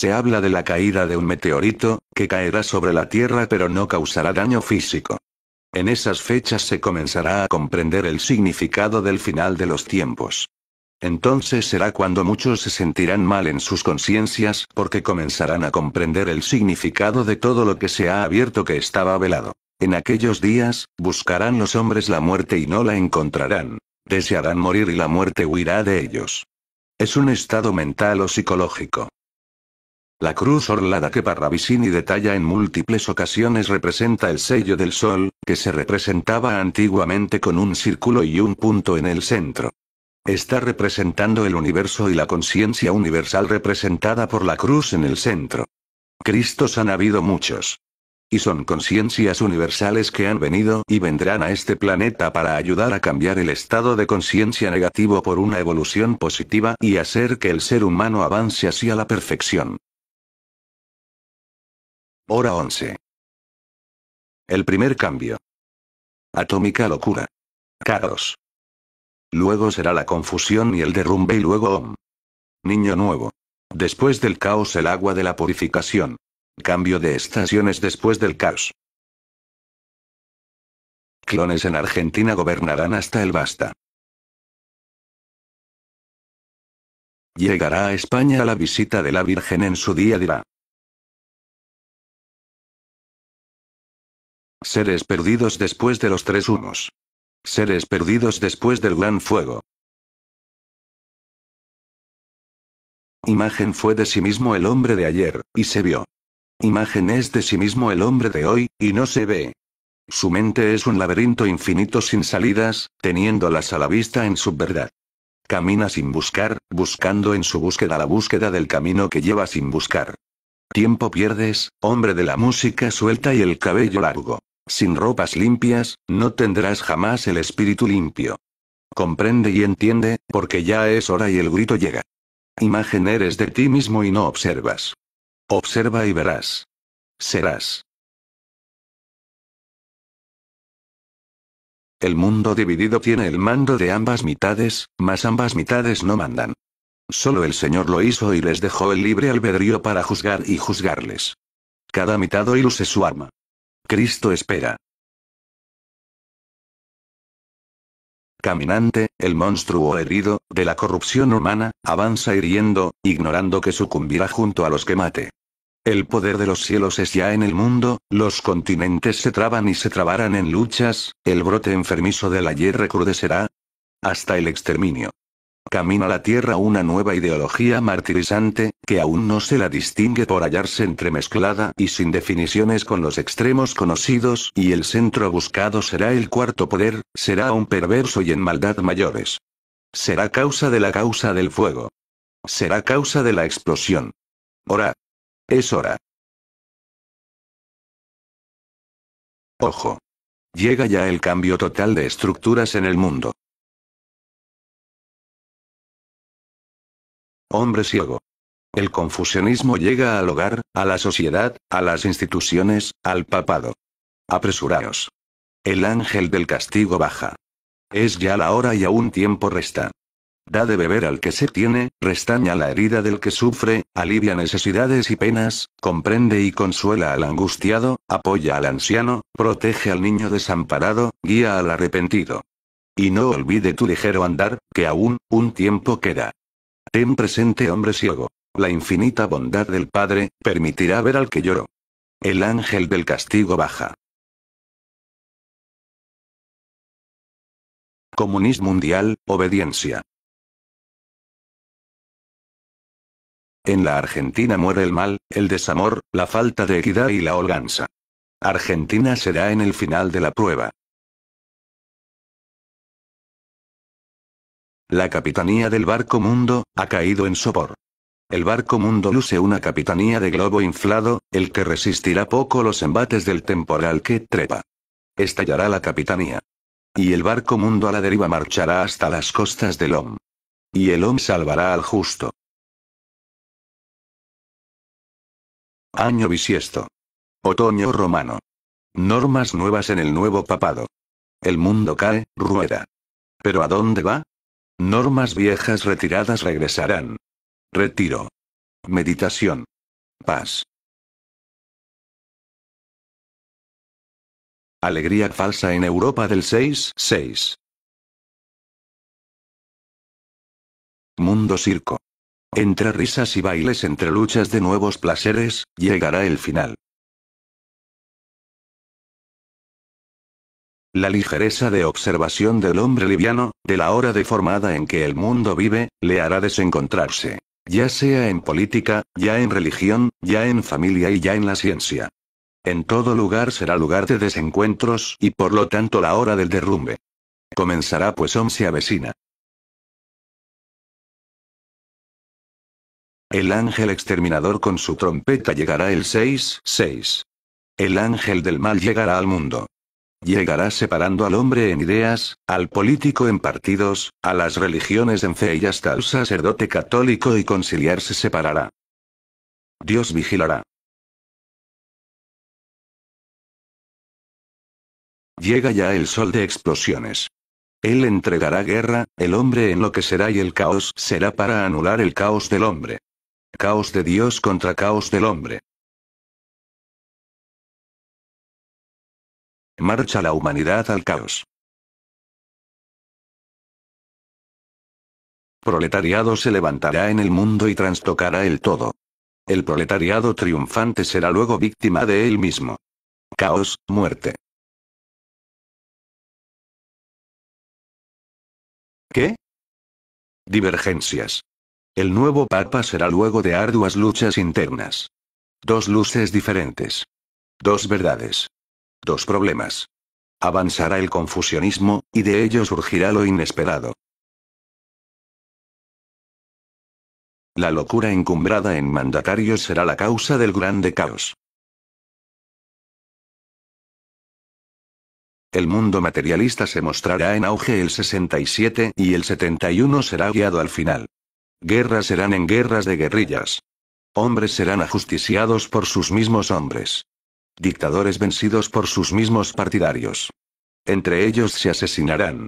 Se habla de la caída de un meteorito, que caerá sobre la Tierra pero no causará daño físico. En esas fechas se comenzará a comprender el significado del final de los tiempos. Entonces será cuando muchos se sentirán mal en sus conciencias porque comenzarán a comprender el significado de todo lo que se ha abierto que estaba velado. En aquellos días, buscarán los hombres la muerte y no la encontrarán. Desearán morir y la muerte huirá de ellos. Es un estado mental o psicológico. La cruz orlada que Parravicini detalla en múltiples ocasiones representa el sello del sol, que se representaba antiguamente con un círculo y un punto en el centro. Está representando el universo y la conciencia universal representada por la cruz en el centro. Cristos han habido muchos. Y son conciencias universales que han venido y vendrán a este planeta para ayudar a cambiar el estado de conciencia negativo por una evolución positiva y hacer que el ser humano avance hacia la perfección. Hora 11. El primer cambio. Atómica locura. Caos. Luego será la confusión y el derrumbe y luego Om. Niño nuevo. Después del caos el agua de la purificación. Cambio de estaciones después del caos. Clones en Argentina gobernarán hasta el basta. Llegará a España la visita de la Virgen en su día dirá. Seres perdidos después de los tres humos. Seres perdidos después del gran fuego. Imagen fue de sí mismo el hombre de ayer, y se vio. Imagen es de sí mismo el hombre de hoy, y no se ve. Su mente es un laberinto infinito sin salidas, teniéndolas a la vista en su verdad. Camina sin buscar, buscando en su búsqueda la búsqueda del camino que lleva sin buscar. Tiempo pierdes, hombre de la música suelta y el cabello largo. Sin ropas limpias, no tendrás jamás el espíritu limpio. Comprende y entiende, porque ya es hora y el grito llega. Imagen eres de ti mismo y no observas. Observa y verás. Serás. El mundo dividido tiene el mando de ambas mitades, mas ambas mitades no mandan. Solo el Señor lo hizo y les dejó el libre albedrío para juzgar y juzgarles. Cada mitad hoy luce su arma. Cristo espera. Caminante, el monstruo herido, de la corrupción humana, avanza hiriendo, ignorando que sucumbirá junto a los que mate. El poder de los cielos es ya en el mundo, los continentes se traban y se trabarán en luchas, el brote enfermizo del ayer recrudecerá. Hasta el exterminio. Camina la tierra una nueva ideología martirizante, que aún no se la distingue por hallarse entremezclada y sin definiciones con los extremos conocidos, y el centro buscado será el cuarto poder, será un perverso y en maldad mayores. Será causa de la causa del fuego. Será causa de la explosión. Hora. Es hora. Ojo. Llega ya el cambio total de estructuras en el mundo. Hombre ciego. El confusionismo llega al hogar, a la sociedad, a las instituciones, al papado. Apresuraos. El ángel del castigo baja. Es ya la hora y aún tiempo resta. Da de beber al que se tiene, restaña la herida del que sufre, alivia necesidades y penas, comprende y consuela al angustiado, apoya al anciano, protege al niño desamparado, guía al arrepentido. Y no olvide tu ligero andar, que aún, un tiempo queda. Ten presente hombre ciego. La infinita bondad del Padre, permitirá ver al que lloró. El ángel del castigo baja. Comunismo mundial, obediencia. En la Argentina muere el mal, el desamor, la falta de equidad y la holganza. Argentina será en el final de la prueba. La capitanía del barco mundo, ha caído en sopor. El barco mundo luce una capitanía de globo inflado, el que resistirá poco los embates del temporal que trepa. Estallará la capitanía. Y el barco mundo a la deriva marchará hasta las costas del Om. Y el Om salvará al justo. Año bisiesto. Otoño romano. Normas nuevas en el nuevo papado. El mundo cae, rueda. ¿Pero a dónde va? Normas viejas retiradas regresarán. Retiro. Meditación. Paz. Alegría falsa en Europa del 6-6. Mundo circo. Entre risas y bailes, entre luchas de nuevos placeres, llegará el final. La ligereza de observación del hombre liviano, de la hora deformada en que el mundo vive, le hará desencontrarse. Ya sea en política, ya en religión, ya en familia y ya en la ciencia. En todo lugar será lugar de desencuentros y por lo tanto la hora del derrumbe. Comenzará pues Om se avecina. El ángel exterminador con su trompeta llegará el 6-6. El ángel del mal llegará al mundo. Llegará separando al hombre en ideas, al político en partidos, a las religiones en fe y hasta al sacerdote católico y conciliar se separará. Dios vigilará. Llega ya el sol de explosiones. Él entregará guerra, el hombre enloquecerá y el caos será para anular el caos del hombre. Caos de Dios contra caos del hombre. Marcha la humanidad al caos. Proletariado se levantará en el mundo y trastocará el todo. El proletariado triunfante será luego víctima de él mismo. Caos, muerte. ¿Qué? Divergencias. El nuevo Papa será luego de arduas luchas internas. Dos luces diferentes. Dos verdades. Dos problemas. Avanzará el confusionismo, y de ello surgirá lo inesperado. La locura encumbrada en mandatarios será la causa del grande caos. El mundo materialista se mostrará en auge el 67 y el 71 será guiado al final. Guerras serán en guerras de guerrillas. Hombres serán ajusticiados por sus mismos hombres. Dictadores vencidos por sus mismos partidarios. Entre ellos se asesinarán.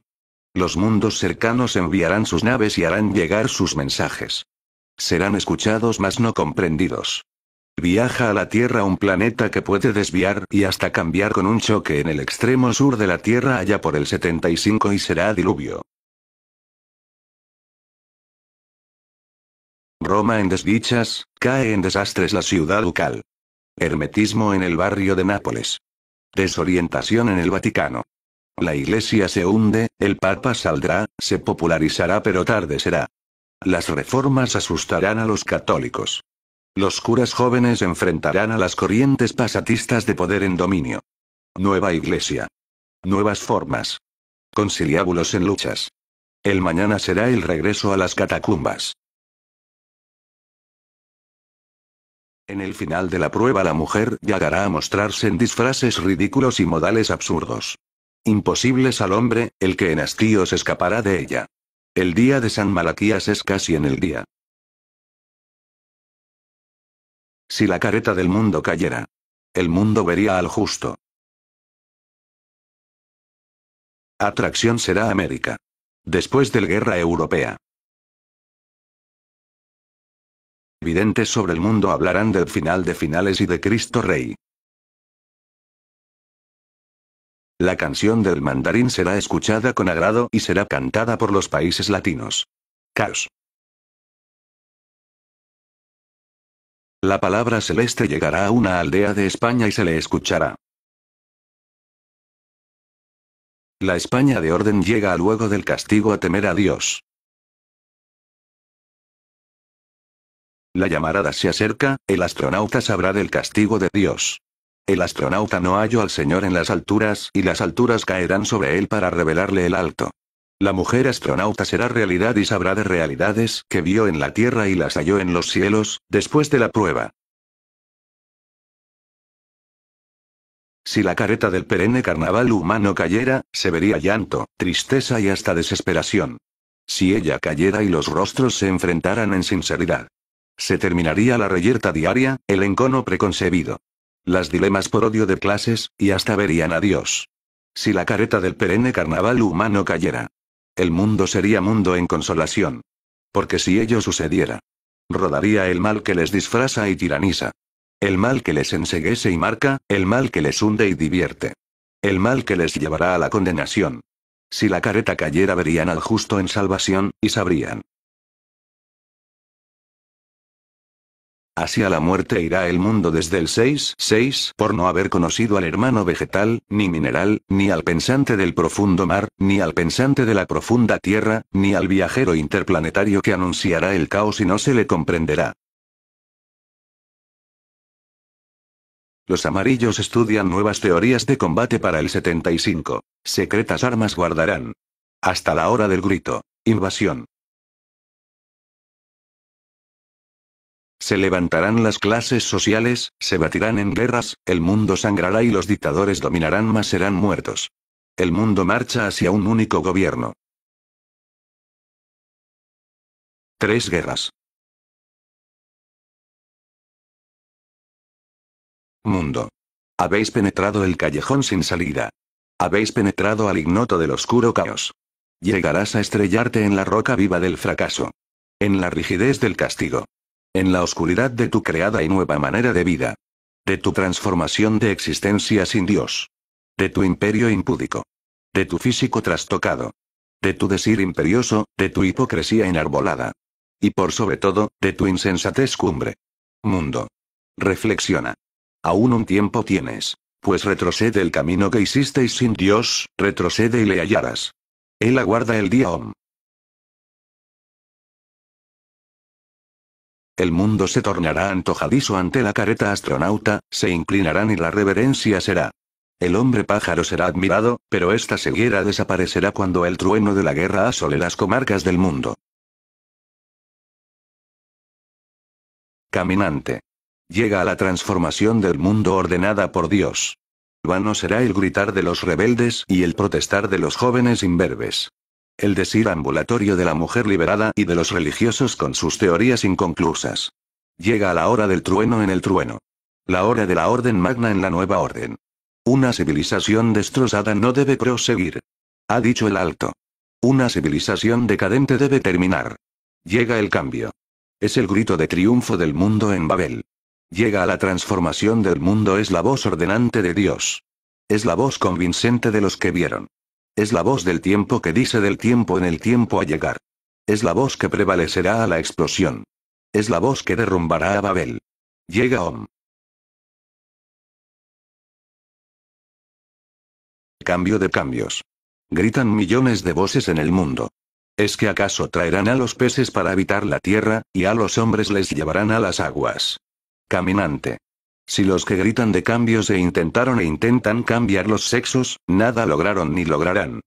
Los mundos cercanos enviarán sus naves y harán llegar sus mensajes. Serán escuchados mas no comprendidos. Viaja a la Tierra un planeta que puede desviar y hasta cambiar con un choque en el extremo sur de la Tierra allá por el 75 y será diluvio. Roma en desdichas, cae en desastres la ciudad ducal. Hermetismo en el barrio de Nápoles. Desorientación en el Vaticano. La iglesia se hunde, el papa saldrá, se popularizará pero tarde será. Las reformas asustarán a los católicos. Los curas jóvenes enfrentarán a las corrientes pasatistas de poder en dominio. Nueva iglesia. Nuevas formas. Conciliábulos en luchas. El mañana será el regreso a las catacumbas. En el final de la prueba la mujer llegará a mostrarse en disfraces ridículos y modales absurdos. Imposibles al hombre, el que en hastíos escapará de ella. El día de San Malaquías es casi en el día. Si la careta del mundo cayera. El mundo vería al justo. Atracción será América. Después del guerra europea. Videntes sobre el mundo hablarán del final de finales y de Cristo Rey. La canción del mandarín será escuchada con agrado y será cantada por los países latinos. Caos. La palabra celeste llegará a una aldea de España y se le escuchará. La España de orden llega luego del castigo a temer a Dios. La llamarada se acerca, el astronauta sabrá del castigo de Dios. El astronauta no halló al Señor en las alturas y las alturas caerán sobre él para revelarle el alto. La mujer astronauta será realidad y sabrá de realidades que vio en la tierra y las halló en los cielos, después de la prueba. Si la careta del perenne carnaval humano cayera, se vería llanto, tristeza y hasta desesperación. Si ella cayera y los rostros se enfrentaran en sinceridad. Se terminaría la reyerta diaria, el encono preconcebido. Las dilemas por odio de clases, y hasta verían a Dios. Si la careta del perenne carnaval humano cayera. El mundo sería mundo en consolación. Porque si ello sucediera. Rodaría el mal que les disfraza y tiraniza. El mal que les enseguece y marca, el mal que les hunde y divierte. El mal que les llevará a la condenación. Si la careta cayera verían al justo en salvación, y sabrían. Hacia la muerte irá el mundo desde el 6, 6 por no haber conocido al hermano vegetal, ni mineral, ni al pensante del profundo mar, ni al pensante de la profunda tierra, ni al viajero interplanetario que anunciará el caos y no se le comprenderá. Los amarillos estudian nuevas teorías de combate para el 75. Secretas armas guardarán. Hasta la hora del grito. Invasión. Se levantarán las clases sociales, se batirán en guerras, el mundo sangrará y los dictadores dominarán más serán muertos. El mundo marcha hacia un único gobierno. Tres guerras. Mundo. Habéis penetrado el callejón sin salida. Habéis penetrado al ignoto del oscuro caos. Llegarás a estrellarte en la roca viva del fracaso. En la rigidez del castigo. En la oscuridad de tu creada y nueva manera de vida. De tu transformación de existencia sin Dios. De tu imperio impúdico. De tu físico trastocado. De tu decir imperioso, de tu hipocresía enarbolada. Y por sobre todo, de tu insensatez cumbre. Mundo. Reflexiona. Aún un tiempo tienes. Pues retrocede el camino que hicisteis sin Dios, retrocede y le hallarás. Él aguarda el día Om. El mundo se tornará antojadizo ante la careta astronauta, se inclinarán y la reverencia será. El hombre pájaro será admirado, pero esta ceguera desaparecerá cuando el trueno de la guerra asole las comarcas del mundo. Caminante. Llega a la transformación del mundo ordenada por Dios. Vano será el gritar de los rebeldes y el protestar de los jóvenes imberbes el decir ambulatorio de la mujer liberada y de los religiosos con sus teorías inconclusas. Llega la hora del trueno en el trueno. La hora de la orden magna en la nueva orden. Una civilización destrozada no debe proseguir. Ha dicho el alto. Una civilización decadente debe terminar. Llega el cambio. Es el grito de triunfo del mundo en Babel. Llega a la transformación del mundo es la voz ordenante de Dios. Es la voz convincente de los que vieron. Es la voz del tiempo que dice del tiempo en el tiempo a llegar. Es la voz que prevalecerá a la explosión. Es la voz que derrumbará a Babel. Llega Om. Cambio de cambios. Gritan millones de voces en el mundo. ¿Es que acaso traerán a los peces para habitar la tierra, y a los hombres les llevarán a las aguas? Caminante. Si los que gritan de cambios e intentaron e intentan cambiar los sexos, nada lograron ni lograrán.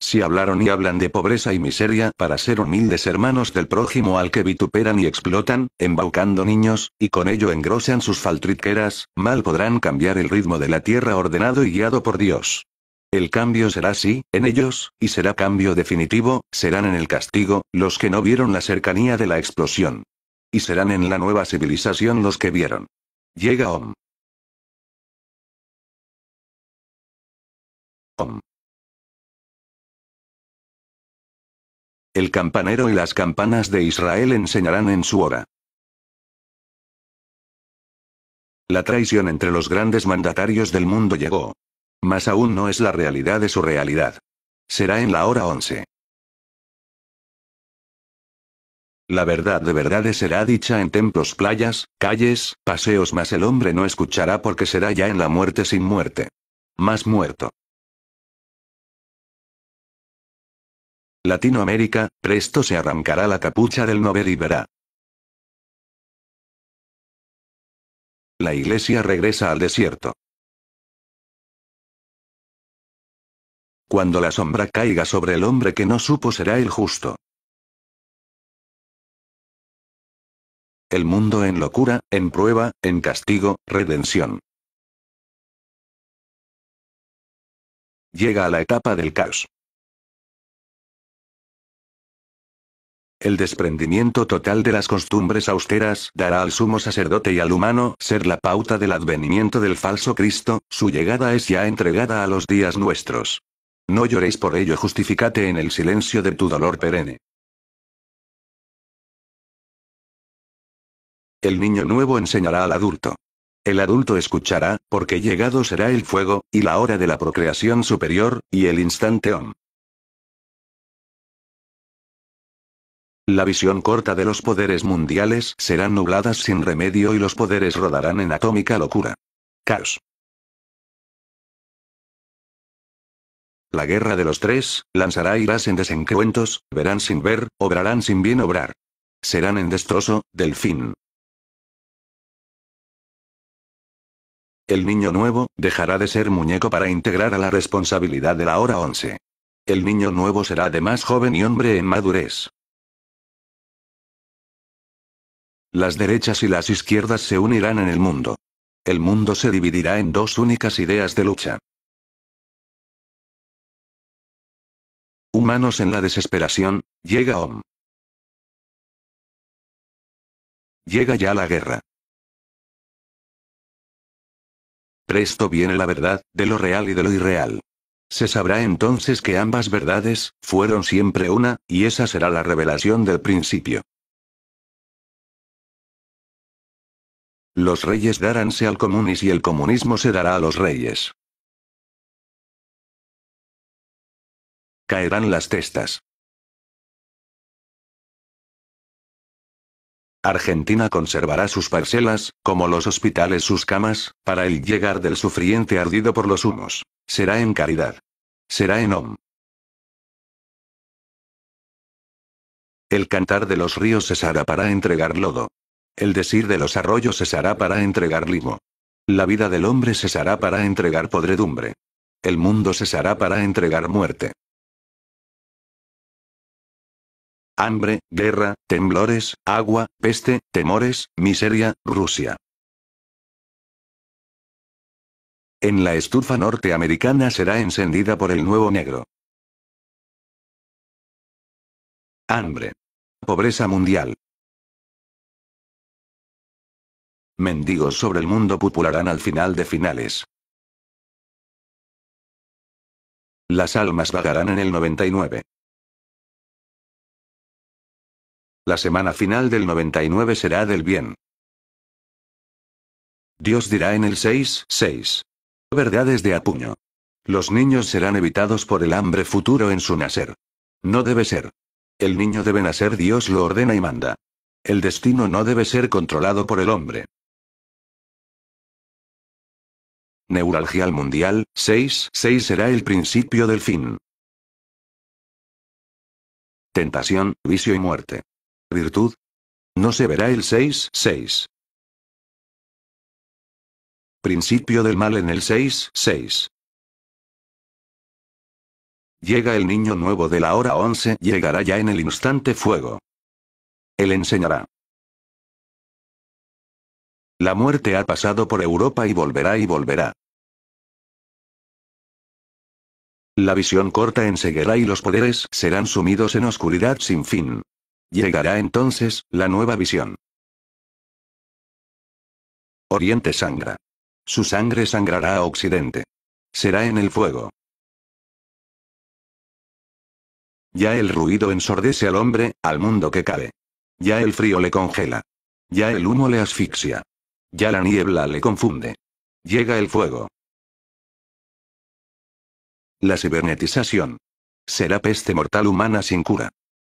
Si hablaron y hablan de pobreza y miseria para ser humildes hermanos del prójimo al que vituperan y explotan, embaucando niños, y con ello engrosan sus faltriqueras, mal podrán cambiar el ritmo de la tierra ordenado y guiado por Dios. El cambio será así, en ellos, y será cambio definitivo, serán en el castigo, los que no vieron la cercanía de la explosión. Y serán en la nueva civilización los que vieron. Llega Om. Om. El campanero y las campanas de Israel enseñarán en su hora. La traición entre los grandes mandatarios del mundo llegó. Mas aún no es la realidad de su realidad. Será en la hora once. La verdad de verdades será dicha en templos, playas, calles, paseos, mas el hombre no escuchará porque será ya en la muerte sin muerte. Más muerto. Latinoamérica, presto se arrancará la capucha del nover y verá. La iglesia regresa al desierto. Cuando la sombra caiga sobre el hombre que no supo será el justo. El mundo en locura, en prueba, en castigo, redención. Llega a la etapa del caos. El desprendimiento total de las costumbres austeras dará al sumo sacerdote y al humano ser la pauta del advenimiento del falso Cristo, su llegada es ya entregada a los días nuestros. No lloréis por ello, justificate en el silencio de tu dolor perenne. El niño nuevo enseñará al adulto. El adulto escuchará, porque llegado será el fuego, y la hora de la procreación superior, y el instante om. La visión corta de los poderes mundiales serán nubladas sin remedio y los poderes rodarán en atómica locura. Caos. La guerra de los tres, lanzará irás en desencuentros, verán sin ver, obrarán sin bien obrar. Serán en destrozo, del fin. El niño nuevo, dejará de ser muñeco para integrar a la responsabilidad de la hora once. El niño nuevo será además joven y hombre en madurez. Las derechas y las izquierdas se unirán en el mundo. El mundo se dividirá en dos únicas ideas de lucha. Humanos en la desesperación, llega Om. Llega ya la guerra. Presto viene la verdad, de lo real y de lo irreal. Se sabrá entonces que ambas verdades, fueron siempre una, y esa será la revelación del principio. Los reyes daránse al comunis y el comunismo se dará a los reyes. Caerán las testas. Argentina conservará sus parcelas, como los hospitales sus camas, para el llegar del sufriente ardido por los humos. Será en caridad. Será en Om. El cantar de los ríos cesará para entregar lodo. El decir de los arroyos cesará para entregar limo. La vida del hombre cesará para entregar podredumbre. El mundo cesará para entregar muerte. Hambre, guerra, temblores, agua, peste, temores, miseria, Rusia. En la estufa norteamericana será encendida por el nuevo negro. Hambre. Pobreza mundial. Mendigos sobre el mundo pupularán al final de finales. Las almas vagarán en el 99. La semana final del 99 será del bien. Dios dirá en el 6, 6. Verdades de apuño. Los niños serán evitados por el hambre futuro en su nacer. No debe ser. El niño debe nacer, Dios lo ordena y manda. El destino no debe ser controlado por el hombre. Neuralgia mundial, 6, 6 será el principio del fin. Tentación, vicio y muerte. Virtud. No se verá el 6, 6. Principio del mal en el 6, 6. Llega el niño nuevo de la hora 11, llegará ya en el instante fuego. Él enseñará. La muerte ha pasado por Europa y volverá y volverá. La visión corta en ceguera y los poderes serán sumidos en oscuridad sin fin. Llegará entonces, la nueva visión. Oriente sangra. Su sangre sangrará a Occidente. Será en el fuego. Ya el ruido ensordece al hombre, al mundo que cae. Ya el frío le congela. Ya el humo le asfixia. Ya la niebla le confunde. Llega el fuego. La cibernetización. Será peste mortal humana sin cura.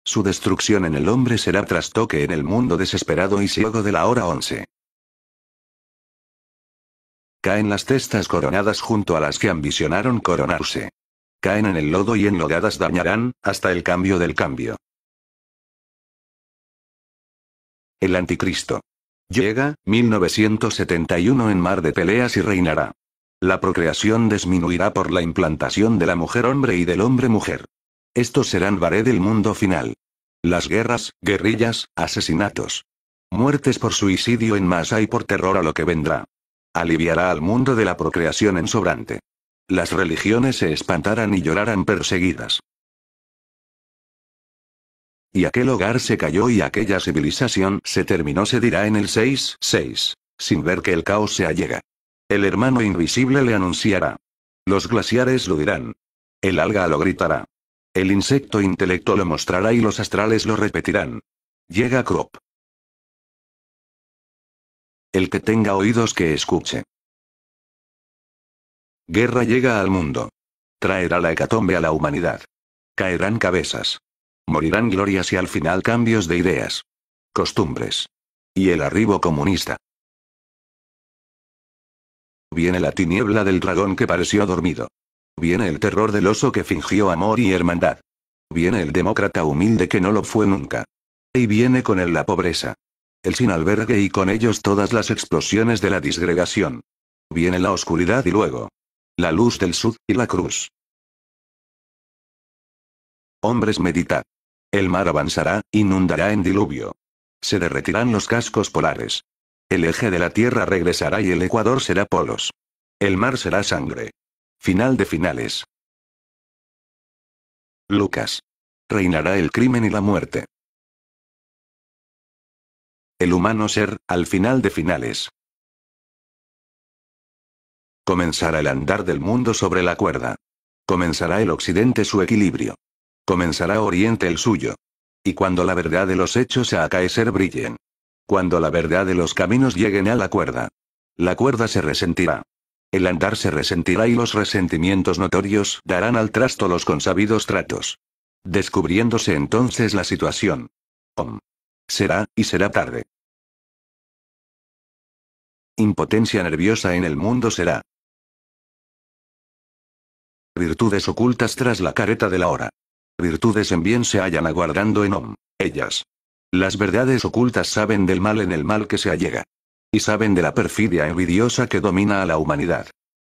Su destrucción en el hombre será trastoque en el mundo desesperado y ciego de la hora once. Caen las testas coronadas junto a las que ambicionaron coronarse. Caen en el lodo y enlodadas dañarán, hasta el cambio del cambio. El anticristo. Llega, 1971 en mar de peleas y reinará. La procreación disminuirá por la implantación de la mujer hombre y del hombre mujer. Estos serán varé del mundo final. Las guerras, guerrillas, asesinatos. Muertes por suicidio en masa y por terror a lo que vendrá. Aliviará al mundo de la procreación en sobrante. Las religiones se espantarán y llorarán perseguidas. Y aquel hogar se cayó y aquella civilización se terminó se dirá en el 6, 6. Sin ver que el caos se allega. El hermano invisible le anunciará. Los glaciares lo dirán. El alga lo gritará. El insecto intelecto lo mostrará y los astrales lo repetirán. Llega Crop. El que tenga oídos que escuche. Guerra llega al mundo. Traerá la hecatombe a la humanidad. Caerán cabezas. Morirán glorias y al final cambios de ideas. Costumbres. Y el arribo comunista. Viene la tiniebla del dragón que pareció dormido. Viene el terror del oso que fingió amor y hermandad. Viene el demócrata humilde que no lo fue nunca. Y viene con él la pobreza. El sin albergue y con ellos todas las explosiones de la disgregación. Viene la oscuridad y luego. La luz del sud, y la cruz. Hombres meditad. El mar avanzará, inundará en diluvio. Se derretirán los cascos polares. El eje de la Tierra regresará y el Ecuador será polos. El mar será sangre. Final de finales. Lucas. Reinará el crimen y la muerte. El humano ser, al final de finales. Comenzará el andar del mundo sobre la cuerda. Comenzará el occidente su equilibrio. Comenzará Oriente el suyo. Y cuando la verdad de los hechos a acaecer brillen. Cuando la verdad de los caminos lleguen a la cuerda. La cuerda se resentirá. El andar se resentirá y los resentimientos notorios darán al trasto los consabidos tratos. Descubriéndose entonces la situación. Om. Será, y será tarde. Impotencia nerviosa en el mundo será. Virtudes ocultas tras la careta de la hora. Virtudes en bien se hallan aguardando en Om. Ellas. Las verdades ocultas saben del mal en el mal que se allega. Y saben de la perfidia envidiosa que domina a la humanidad.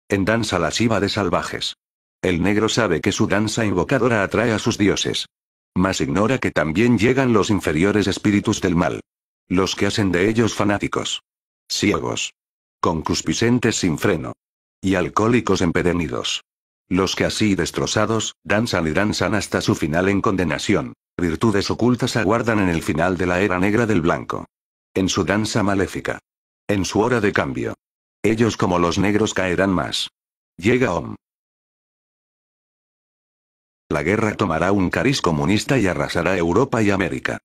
En danza lasciva de salvajes. El negro sabe que su danza invocadora atrae a sus dioses. Mas ignora que también llegan los inferiores espíritus del mal. Los que hacen de ellos fanáticos. Ciegos. Concupiscentes sin freno. Y alcohólicos empedernidos. Los que así destrozados, danzan y danzan hasta su final en condenación. Virtudes ocultas aguardan en el final de la era negra del blanco. En su danza maléfica. En su hora de cambio. Ellos como los negros caerán más. Llega Om. La guerra tomará un cariz comunista y arrasará Europa y América.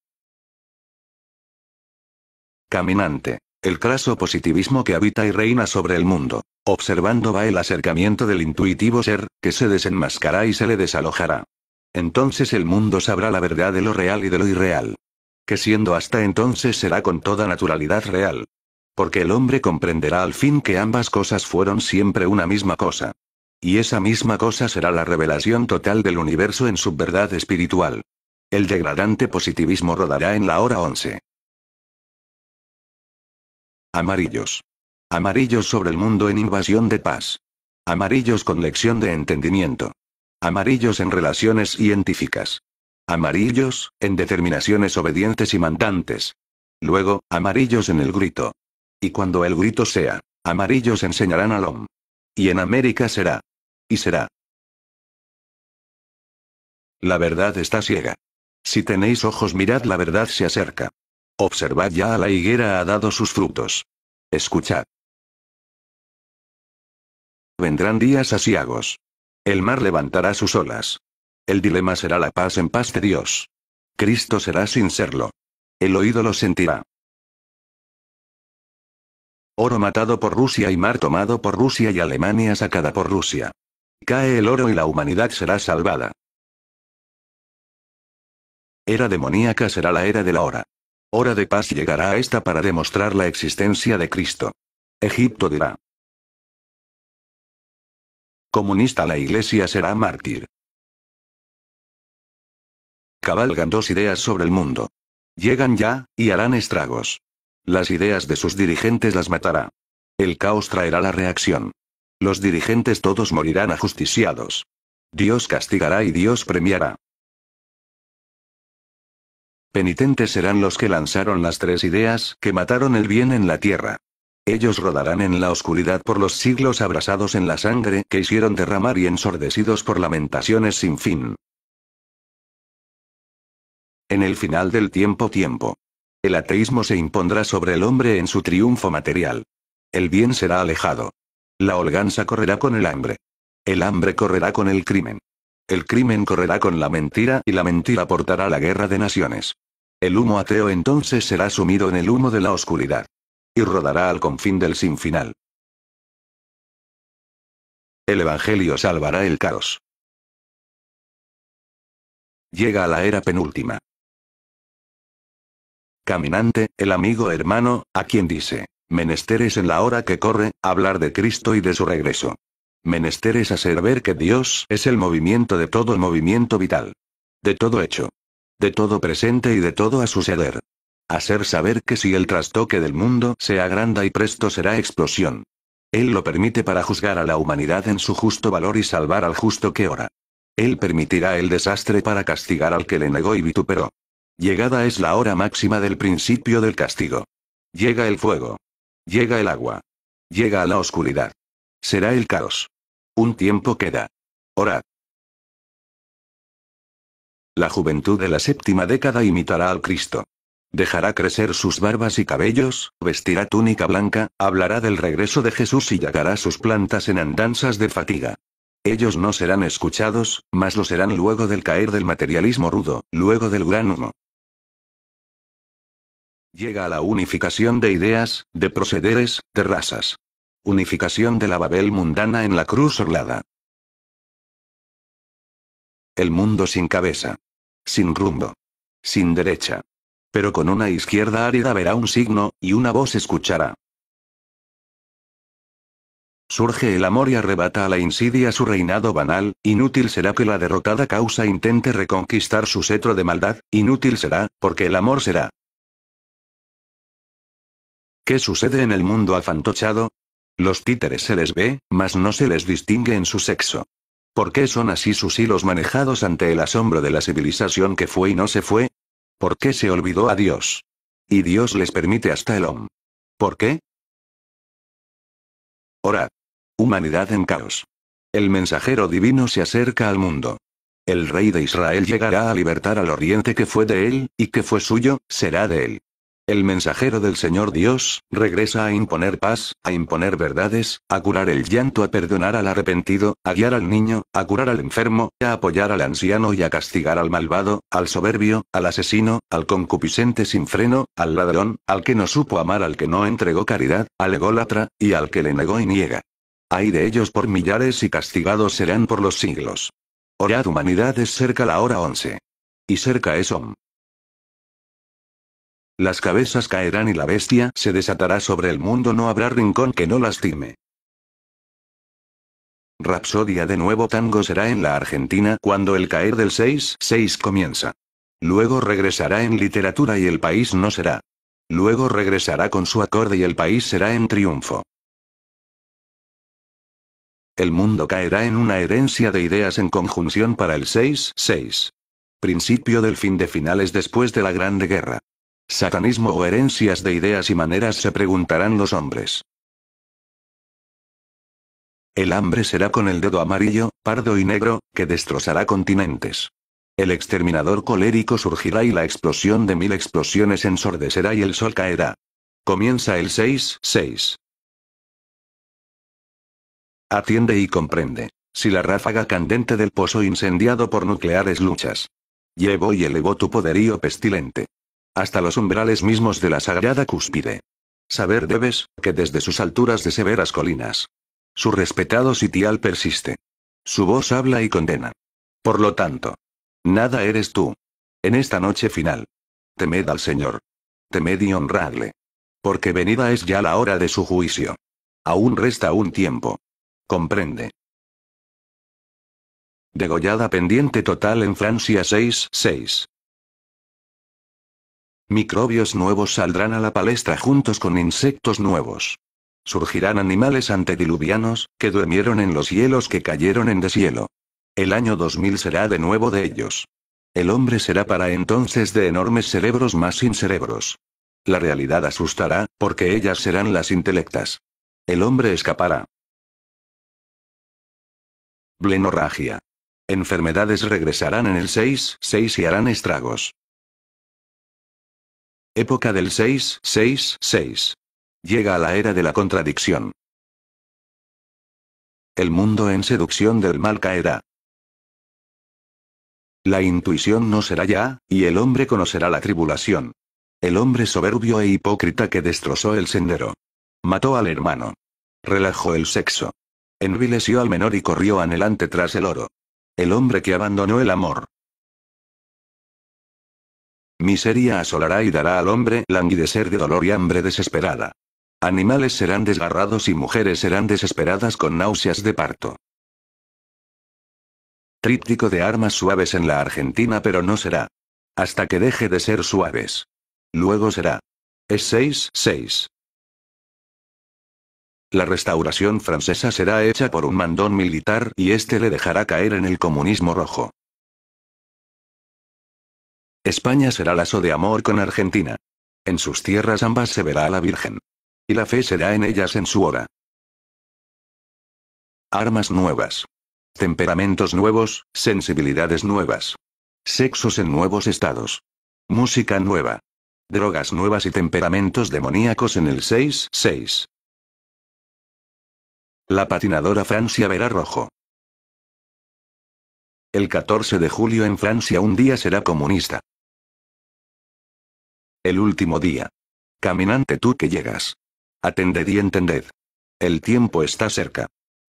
Caminante. El craso positivismo que habita y reina sobre el mundo. Observando va el acercamiento del intuitivo ser, que se desenmascará y se le desalojará. Entonces el mundo sabrá la verdad de lo real y de lo irreal. Que siendo hasta entonces será con toda naturalidad real. Porque el hombre comprenderá al fin que ambas cosas fueron siempre una misma cosa. Y esa misma cosa será la revelación total del universo en su verdad espiritual. El degradante positivismo rodará en la hora 11. Amarillos. Amarillos sobre el mundo en invasión de paz. Amarillos con lección de entendimiento. Amarillos en relaciones científicas. Amarillos, en determinaciones obedientes y mandantes. Luego, amarillos en el grito. Y cuando el grito sea, amarillos enseñarán al OM. Y en América será. Y será. La verdad está ciega. Si tenéis ojos mirad la verdad se acerca. Observad ya a la higuera ha dado sus frutos. Escuchad. Vendrán días asiagos. El mar levantará sus olas. El dilema será la paz en paz de Dios. Cristo será sin serlo. El oído lo sentirá. Oro matado por Rusia y mar tomado por Rusia y Alemania sacada por Rusia. Cae el oro y la humanidad será salvada. Era demoníaca será la era de la hora. Hora de paz llegará a esta para demostrar la existencia de Cristo. Egipto dirá. Comunista la iglesia será mártir. Cabalgan dos ideas sobre el mundo. Llegan ya, y harán estragos. Las ideas de sus dirigentes las matará. El caos traerá la reacción. Los dirigentes todos morirán ajusticiados. Dios castigará y Dios premiará. Penitentes serán los que lanzaron las tres ideas que mataron el bien en la tierra. Ellos rodarán en la oscuridad por los siglos abrasados en la sangre que hicieron derramar y ensordecidos por lamentaciones sin fin. En el final del tiempo tiempo. El ateísmo se impondrá sobre el hombre en su triunfo material. El bien será alejado. La holganza correrá con el hambre. El hambre correrá con el crimen. El crimen correrá con la mentira y la mentira portará la guerra de naciones. El humo ateo entonces será sumido en el humo de la oscuridad. Y rodará al confín del sin final. El Evangelio salvará el caos. Llega a la era penúltima. Caminante, el amigo hermano, a quien dice, menesteres en la hora que corre, hablar de Cristo y de su regreso. Menesteres hacer ver que Dios es el movimiento de todo movimiento vital. De todo hecho. De todo presente y de todo a suceder. Hacer saber que si el trastoque del mundo se agranda y presto será explosión. Él lo permite para juzgar a la humanidad en su justo valor y salvar al justo que ora. Él permitirá el desastre para castigar al que le negó y vituperó. Llegada es la hora máxima del principio del castigo. Llega el fuego. Llega el agua. Llega la oscuridad. Será el caos. Un tiempo queda. Orad. La juventud de la séptima década imitará al Cristo. Dejará crecer sus barbas y cabellos, vestirá túnica blanca, hablará del regreso de Jesús y llagará sus plantas en andanzas de fatiga. Ellos no serán escuchados, mas lo serán luego del caer del materialismo rudo, luego del gran humo. Llega a la unificación de ideas, de procederes, de razas. Unificación de la Babel mundana en la cruz orlada. El mundo sin cabeza. Sin rumbo. Sin derecha. Pero con una izquierda árida verá un signo, y una voz escuchará. Surge el amor y arrebata a la insidia su reinado banal, inútil será que la derrotada causa intente reconquistar su cetro de maldad, inútil será, porque el amor será. ¿Qué sucede en el mundo afantochado? Los títeres se les ve, mas no se les distingue en su sexo. ¿Por qué son así sus hilos manejados ante el asombro de la civilización que fue y no se fue? ¿Por qué se olvidó a Dios? Y Dios les permite hasta el om. ¿Por qué? Orad. Humanidad en caos. El mensajero divino se acerca al mundo. El rey de Israel llegará a libertar al oriente que fue de él, y que fue suyo, será de él. El mensajero del Señor Dios, regresa a imponer paz, a imponer verdades, a curar el llanto, a perdonar al arrepentido, a guiar al niño, a curar al enfermo, a apoyar al anciano y a castigar al malvado, al soberbio, al asesino, al concupiscente sin freno, al ladrón, al que no supo amar, al que no entregó caridad, al ególatra, y al que le negó y niega. Hay de ellos por millares y castigados serán por los siglos. Orad humanidad es cerca la hora once. Y cerca es Om. Las cabezas caerán y la bestia se desatará sobre el mundo, no habrá rincón que no lastime. Rapsodia de nuevo tango será en la Argentina cuando el caer del 6-6 comienza. Luego regresará en literatura y el país no será. Luego regresará con su acorde y el país será en triunfo. El mundo caerá en una herencia de ideas en conjunción para el 6-6. Principio del fin de finales después de la Grande Guerra. Satanismo o herencias de ideas y maneras se preguntarán los hombres. El hambre será con el dedo amarillo, pardo y negro, que destrozará continentes. El exterminador colérico surgirá y la explosión de mil explosiones ensordecerá y el sol caerá. Comienza el 6-6. Atiende y comprende. Si la ráfaga candente del pozo incendiado por nucleares luchas. Llevó y elevó tu poderío pestilente. Hasta los umbrales mismos de la sagrada cúspide. Saber debes, que desde sus alturas de severas colinas. Su respetado sitial persiste. Su voz habla y condena. Por lo tanto. Nada eres tú. En esta noche final. Temed al Señor. Temed y honradle. Porque venida es ya la hora de su juicio. Aún resta un tiempo. Comprende. Degollada pendiente total en Francia 6, 6. Microbios nuevos saldrán a la palestra juntos con insectos nuevos. Surgirán animales antediluvianos, que durmieron en los hielos que cayeron en deshielo. El año 2000 será de nuevo de ellos. El hombre será para entonces de enormes cerebros más sin cerebros. La realidad asustará, porque ellas serán las intelectas. El hombre escapará. Blenorragia. Enfermedades regresarán en el 6, 6 y harán estragos. Época del 6, 6, 6. Llega a la era de la contradicción. El mundo en seducción del mal caerá. La intuición no será ya, y el hombre conocerá la tribulación. El hombre soberbio e hipócrita que destrozó el sendero. Mató al hermano. Relajó el sexo. Envileció al menor y corrió anhelante tras el oro. El hombre que abandonó el amor. Miseria asolará y dará al hombre languidecer de dolor y hambre desesperada. Animales serán desgarrados y mujeres serán desesperadas con náuseas de parto. Tríptico de armas suaves en la Argentina pero no será. Hasta que deje de ser suaves. Luego será. Es 6, 6. La restauración francesa será hecha por un mandón militar y este le dejará caer en el comunismo rojo. España será lazo de amor con Argentina. En sus tierras ambas se verá a la Virgen. Y la fe será en ellas en su hora. Armas nuevas. Temperamentos nuevos, sensibilidades nuevas. Sexos en nuevos estados. Música nueva. Drogas nuevas y temperamentos demoníacos en el 6-6. La patinadora Francia verá rojo. El 14 de julio en Francia un día será comunista. El último día. Caminante tú que llegas. Atended y entended. El tiempo está cerca.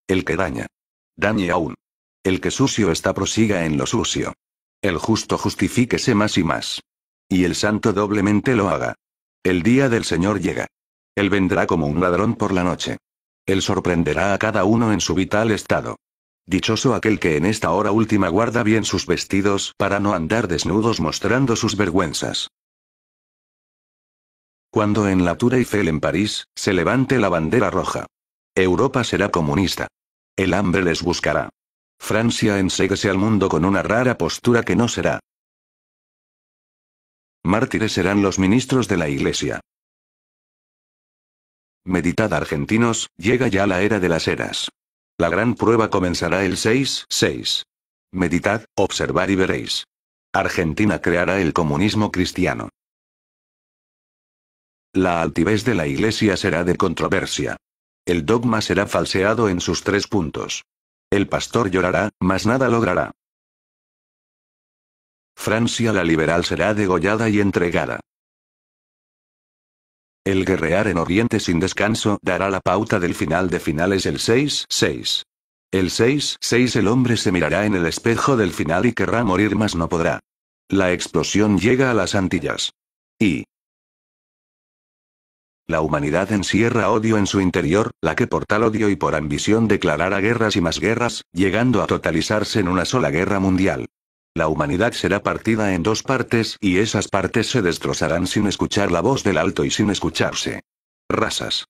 El que daña. Dañe aún. El que sucio está prosiga en lo sucio. El justo justifíquese más y más. Y el santo doblemente lo haga. El día del Señor llega. Él vendrá como un ladrón por la noche. Él sorprenderá a cada uno en su vital estado. Dichoso aquel que en esta hora última guarda bien sus vestidos para no andar desnudos mostrando sus vergüenzas. Cuando en la Tour Eiffel en París, se levante la bandera roja. Europa será comunista. El hambre les buscará. Francia enséguese al mundo con una rara postura que no será. Mártires serán los ministros de la Iglesia. Meditad argentinos, llega ya la era de las eras. La gran prueba comenzará el 6-6. Meditad, observar y veréis. Argentina creará el comunismo cristiano. La altivez de la Iglesia será de controversia. El dogma será falseado en sus tres puntos. El pastor llorará, mas nada logrará. Francia la liberal será degollada y entregada. El guerrear en Oriente sin descanso dará la pauta del final de finales el 6-6. El 6-6 el hombre se mirará en el espejo del final y querrá morir mas no podrá. La explosión llega a las Antillas. Y, la humanidad encierra odio en su interior, la que por tal odio y por ambición declarará guerras y más guerras, llegando a totalizarse en una sola guerra mundial. La humanidad será partida en dos partes y esas partes se destrozarán sin escuchar la voz del alto y sin escucharse. Razas.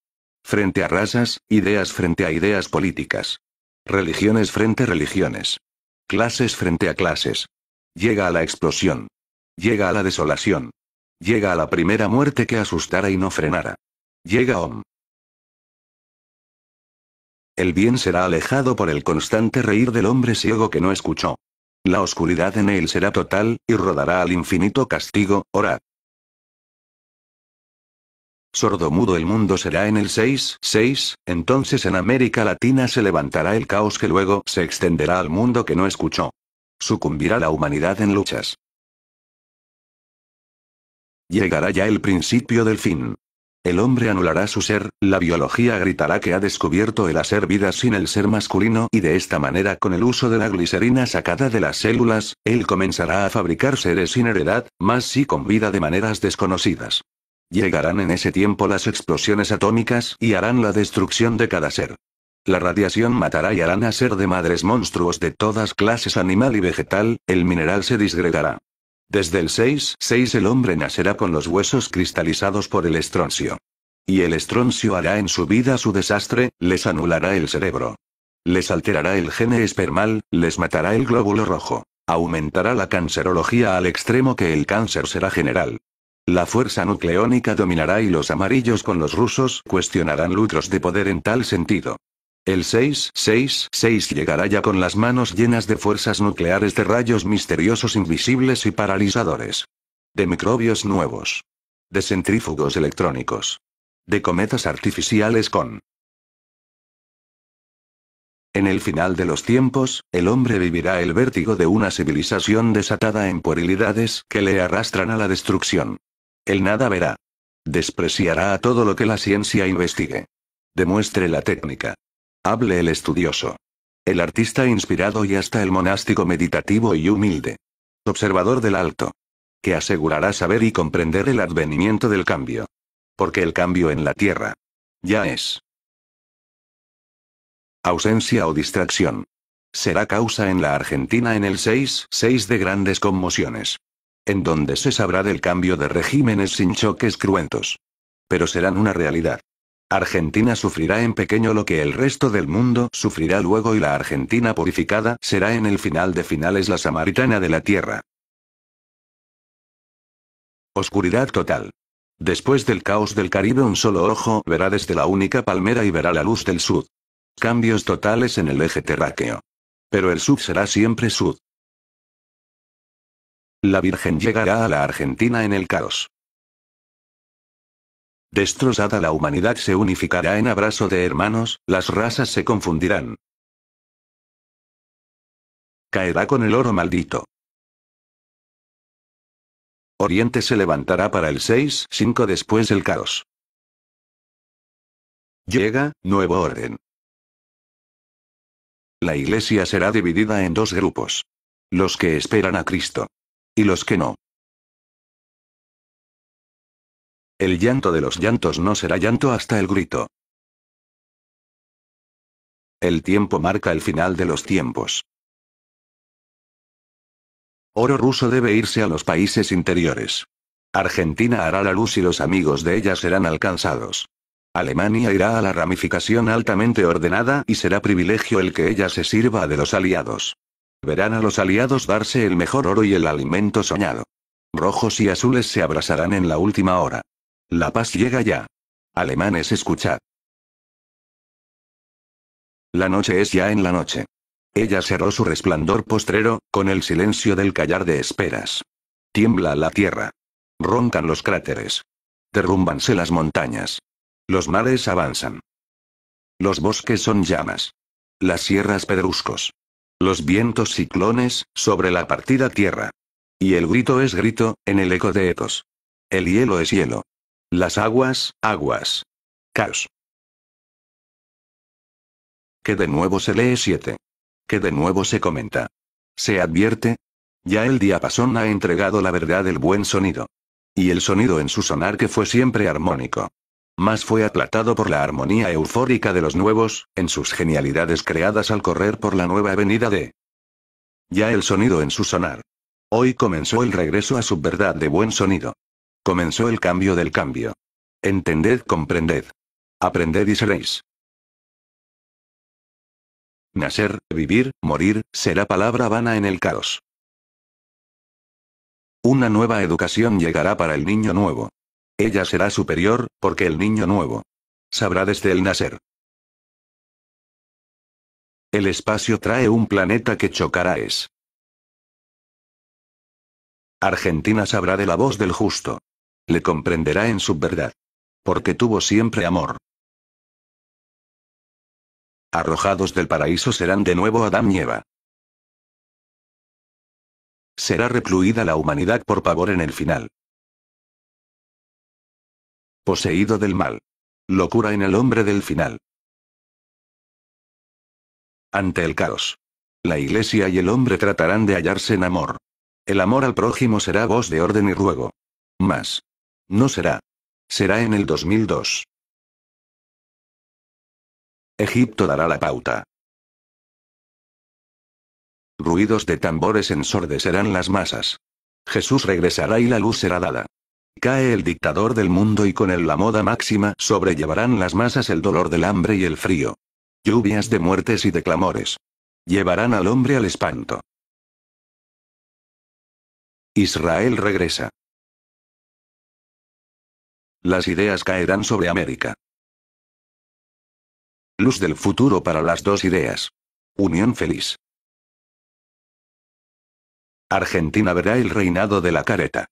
Frente a razas, ideas frente a ideas políticas. Religiones frente a religiones. Clases frente a clases. Llega a la explosión. Llega a la desolación. Llega a la primera muerte que asustara y no frenara. Llega Om. El bien será alejado por el constante reír del hombre ciego que no escuchó. La oscuridad en él será total, y rodará al infinito castigo, orad. Sordomudo el mundo será en el 6, 6, entonces en América Latina se levantará el caos que luego se extenderá al mundo que no escuchó. Sucumbirá la humanidad en luchas. Llegará ya el principio del fin. El hombre anulará su ser, la biología gritará que ha descubierto el hacer vida sin el ser masculino y de esta manera con el uso de la glicerina sacada de las células, él comenzará a fabricar seres sin heredad, más sí con vida de maneras desconocidas. Llegarán en ese tiempo las explosiones atómicas y harán la destrucción de cada ser. La radiación matará y hará nacer de madres monstruos de todas clases animal y vegetal, el mineral se disgregará. Desde el 6-6 el hombre nacerá con los huesos cristalizados por el estroncio. Y el estroncio hará en su vida su desastre, les anulará el cerebro. Les alterará el gene espermal, les matará el glóbulo rojo. Aumentará la cancerología al extremo que el cáncer será general. La fuerza nucleónica dominará y los amarillos con los rusos cuestionarán lutros de poder en tal sentido. El 666 llegará ya con las manos llenas de fuerzas nucleares de rayos misteriosos invisibles y paralizadores. De microbios nuevos. De centrífugos electrónicos. De cometas artificiales con... En el final de los tiempos, el hombre vivirá el vértigo de una civilización desatada en puerilidades que le arrastran a la destrucción. El nada verá. Despreciará a todo lo que la ciencia investigue. Demuestre la técnica. Hable el estudioso. El artista inspirado y hasta el monástico meditativo y humilde. Observador del alto. Que asegurará saber y comprender el advenimiento del cambio. Porque el cambio en la tierra. Ya es. Ausencia o distracción. Será causa en la Argentina en el 6-6 de grandes conmociones. En donde se sabrá del cambio de regímenes sin choques cruentos. Pero serán una realidad. Argentina sufrirá en pequeño lo que el resto del mundo sufrirá luego y la Argentina purificada será en el final de finales la samaritana de la tierra. Oscuridad total. Después del caos del Caribe un solo ojo verá desde la única palmera y verá la luz del sud. Cambios totales en el eje terráqueo. Pero el sud será siempre sud. La Virgen llegará a la Argentina en el caos. Destrozada la humanidad se unificará en abrazo de hermanos, las razas se confundirán. Caerá con el oro maldito. Oriente se levantará para el 6-5 después del caos. Llega, nuevo orden. La iglesia será dividida en dos grupos. Los que esperan a Cristo. Y los que no. El llanto de los llantos no será llanto hasta el grito. El tiempo marca el final de los tiempos. Oro ruso debe irse a los países interiores. Argentina hará la luz y los amigos de ella serán alcanzados. Alemania irá a la ramificación altamente ordenada y será privilegio el que ella se sirva de los aliados. Verán a los aliados darse el mejor oro y el alimento soñado. Rojos y azules se abrazarán en la última hora. La paz llega ya. Alemanes escuchad. La noche es ya en la noche. Ella cerró su resplandor postrero, con el silencio del callar de esperas. Tiembla la tierra. Roncan los cráteres. Derrúmbanse las montañas. Los mares avanzan. Los bosques son llamas. Las sierras pedruscos. Los vientos ciclones, sobre la partida tierra. Y el grito es grito, en el eco de ecos. El hielo es hielo. Las aguas, aguas. Caos. Que de nuevo se lee 7 que de nuevo se comenta. Se advierte. Ya el diapasón ha entregado la verdad del buen sonido. Y el sonido en su sonar que fue siempre armónico. Más fue aplatado por la armonía eufórica de los nuevos, en sus genialidades creadas al correr por la nueva avenida de. Ya el sonido en su sonar. Hoy comenzó el regreso a su verdad de buen sonido. Comenzó el cambio del cambio. Entended, comprended. Aprended y seréis. Nacer, vivir, morir, será palabra vana en el caos. Una nueva educación llegará para el niño nuevo. Ella será superior, porque el niño nuevo sabrá desde el nacer. El espacio trae un planeta que chocará es. Argentina sabrá de la voz del justo. Le comprenderá en su verdad. Porque tuvo siempre amor. Arrojados del paraíso serán de nuevo Adán y Eva. Será recluida la humanidad por pavor en el final. Poseído del mal. Locura en el hombre del final. Ante el caos. La iglesia y el hombre tratarán de hallarse en amor. El amor al prójimo será voz de orden y ruego. Más. No será. Será en el 2002. Egipto dará la pauta. Ruidos de tambores ensordecerán las masas. Jesús regresará y la luz será dada. Cae el dictador del mundo y con él la moda máxima sobrellevarán las masas el dolor del hambre y el frío. Lluvias de muertes y de clamores. Llevarán al hombre al espanto. Israel regresa. Las ideas caerán sobre América. Luz del futuro para las dos ideas. Unión feliz. Argentina verá el reinado de la careta.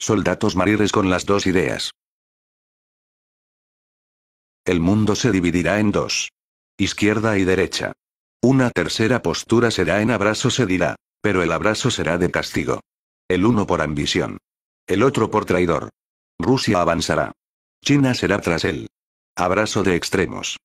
Soldados marires con las dos ideas. El mundo se dividirá en dos. Izquierda y derecha. Una tercera postura será en abrazo se dirá, pero el abrazo será de castigo. El uno por ambición. El otro por traidor. Rusia avanzará. China será tras él. Abrazo de extremos.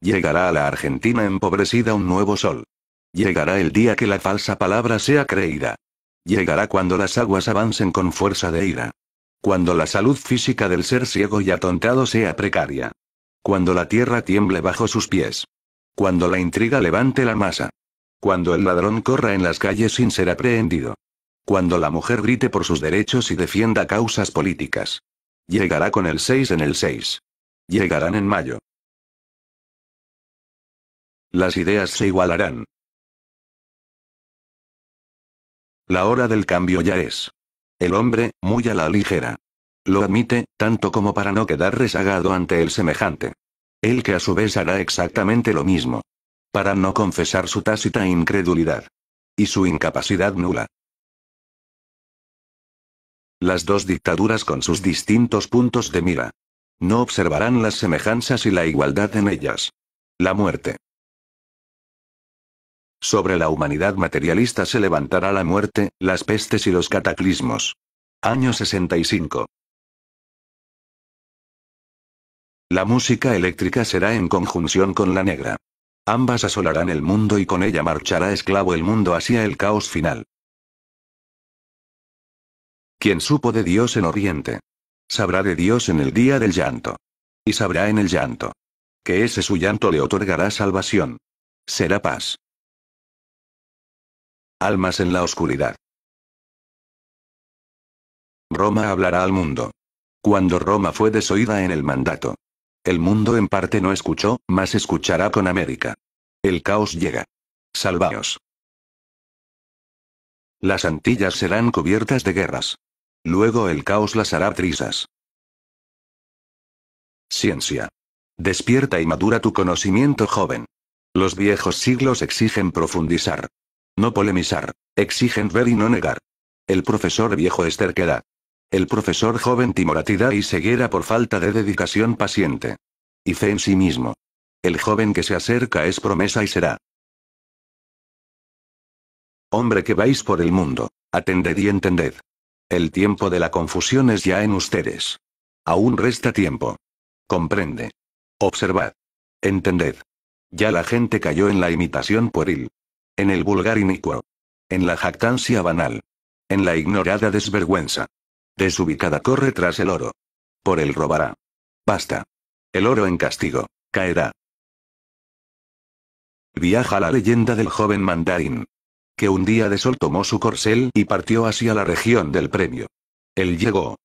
Llegará a la Argentina empobrecida un nuevo sol. Llegará el día que la falsa palabra sea creída. Llegará cuando las aguas avancen con fuerza de ira. Cuando la salud física del ser ciego y atontado sea precaria. Cuando la tierra tiemble bajo sus pies. Cuando la intriga levante la masa. Cuando el ladrón corra en las calles sin ser aprehendido. Cuando la mujer grite por sus derechos y defienda causas políticas. Llegará con el 6 en el 6. Llegarán en mayo. Las ideas se igualarán. La hora del cambio ya es. El hombre, muy a la ligera. Lo admite, tanto como para no quedar rezagado ante el semejante. Él que a su vez hará exactamente lo mismo. Para no confesar su tácita incredulidad. Y su incapacidad nula. Las dos dictaduras con sus distintos puntos de mira. No observarán las semejanzas y la igualdad en ellas. La muerte. Sobre la humanidad materialista se levantará la muerte, las pestes y los cataclismos. Año 65. La música eléctrica será en conjunción con la negra. Ambas asolarán el mundo y con ella marchará esclavo el mundo hacia el caos final. Quien supo de Dios en Oriente. Sabrá de Dios en el día del llanto. Y sabrá en el llanto. Que ese su llanto le otorgará salvación. Será paz. Almas en la oscuridad. Roma hablará al mundo. Cuando Roma fue desoída en el mandato. El mundo en parte no escuchó, mas escuchará con América. El caos llega. Salvaos. Las Antillas serán cubiertas de guerras. Luego el caos las hará trizas. Ciencia. Despierta y madura tu conocimiento joven. Los viejos siglos exigen profundizar. No polemizar. Exigen ver y no negar. El profesor viejo es terquedad. El profesor joven timoratidad y ceguera por falta de dedicación paciente. Y fe en sí mismo. El joven que se acerca es promesa y será. Hombre que vais por el mundo, atended y entended. El tiempo de la confusión es ya en ustedes. Aún resta tiempo. Comprende. Observad. Entended. Ya la gente cayó en la imitación pueril. En el vulgar inicuo. En la jactancia banal. En la ignorada desvergüenza. Desubicada corre tras el oro. Por él robará. Basta. El oro en castigo. Caerá. Viaja la leyenda del joven mandarín. Que un día de sol tomó su corcel y partió hacia la región del premio. Él llegó.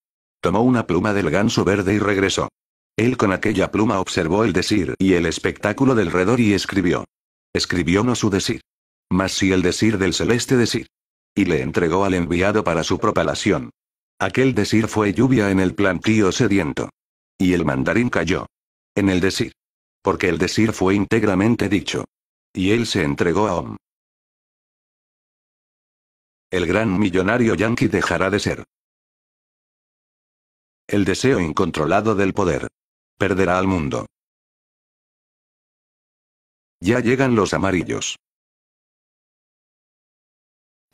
Tomó una pluma del ganso verde y regresó. Él con aquella pluma observó el decir y el espectáculo del redor y escribió. Escribió no su decir. Mas si el decir del celeste decir. Y le entregó al enviado para su propalación. Aquel decir fue lluvia en el plantío sediento. Y el mandarín cayó. En el decir. Porque el decir fue íntegramente dicho. Y él se entregó a Om. El gran millonario yankee dejará de ser. El deseo incontrolado del poder. Perderá al mundo. Ya llegan los amarillos.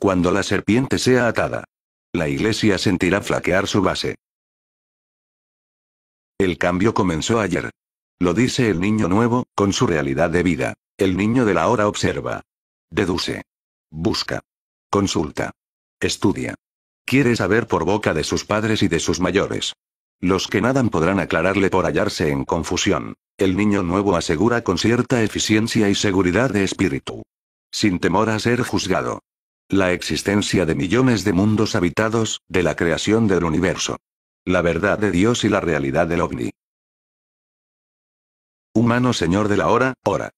Cuando la serpiente sea atada. La iglesia sentirá flaquear su base. El cambio comenzó ayer. Lo dice el niño nuevo, con su realidad de vida. El niño de la hora observa. Deduce. Busca. Consulta. Estudia. Quiere saber por boca de sus padres y de sus mayores. Los que nadan podrán aclararle por hallarse en confusión. El niño nuevo asegura con cierta eficiencia y seguridad de espíritu. Sin temor a ser juzgado. La existencia de millones de mundos habitados, de la creación del universo. La verdad de Dios y la realidad del ovni. Humano Señor de la hora, hora.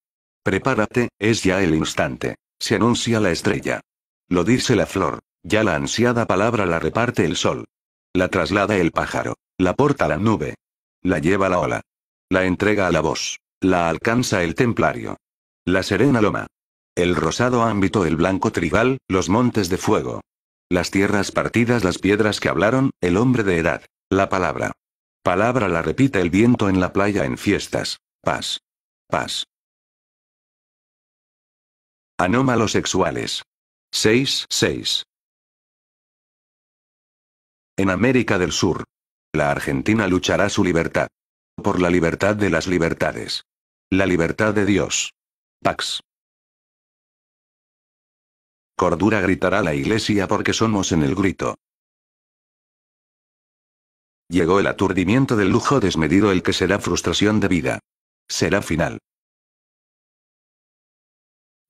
Prepárate, es ya el instante. Se anuncia la estrella. Lo dice la flor, ya la ansiada palabra la reparte el sol. La traslada el pájaro. La porta la nube. La lleva la ola. La entrega a la voz. La alcanza el templario. La serena loma. El rosado ámbito, el blanco trigal, los montes de fuego. Las tierras partidas, las piedras que hablaron, el hombre de edad. La palabra. Palabra la repite el viento en la playa en fiestas. Paz. Paz. Anómalos sexuales. 6, 6. En América del Sur. La Argentina luchará su libertad. Por la libertad de las libertades. La libertad de Dios. Pax. Cordura gritará la iglesia porque somos en el grito. Llegó el aturdimiento del lujo desmedido el que será frustración de vida. Será final.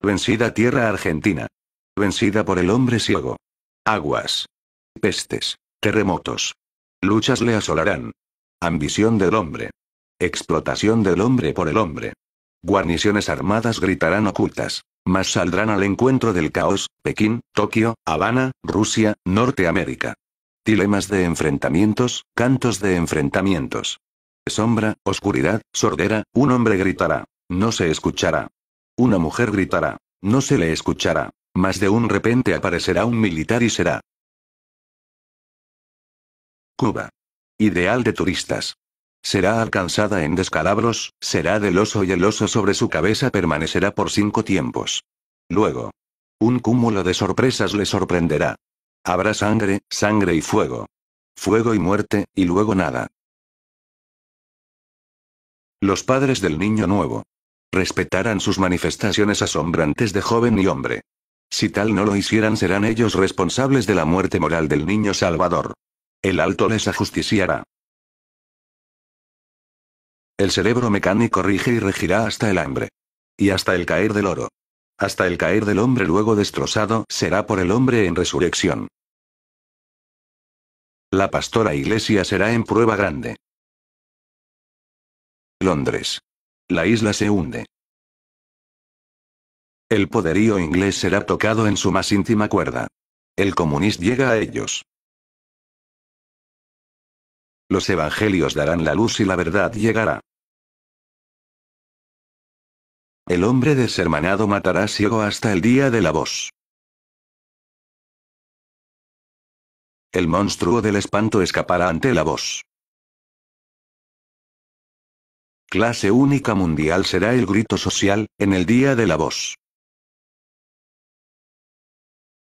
Vencida tierra argentina. Vencida por el hombre ciego. Aguas. Pestes. Terremotos. Luchas le asolarán. Ambición del hombre. Explotación del hombre por el hombre. Guarniciones armadas gritarán ocultas. Mas saldrán al encuentro del caos, Pekín, Tokio, Habana, Rusia, Norteamérica. Dilemas de enfrentamientos, cantos de enfrentamientos. Sombra, oscuridad, sordera, un hombre gritará. No se escuchará. Una mujer gritará. No se le escuchará. Más de un repente aparecerá un militar y será. Cuba. Ideal de turistas. Será alcanzada en descalabros, será del oso y el oso sobre su cabeza permanecerá por cinco tiempos. Luego. Un cúmulo de sorpresas le sorprenderá. Habrá sangre, sangre y fuego. Fuego y muerte, y luego nada. Los padres del niño nuevo. Respetarán sus manifestaciones asombrantes de joven y hombre. Si tal no lo hicieran serán ellos responsables de la muerte moral del niño Salvador. El alto les ajusticiará. El cerebro mecánico rige y regirá hasta el hambre. Y hasta el caer del oro. Hasta el caer del hombre luego destrozado será por el hombre en resurrección. La pastora iglesia será en prueba grande. Londres. La isla se hunde. El poderío inglés será tocado en su más íntima cuerda. El comunista llega a ellos. Los evangelios darán la luz y la verdad llegará. El hombre deshermanado matará ciego hasta el día de la voz. El monstruo del espanto escapará ante la voz. Clase única mundial será el grito social, en el día de la voz.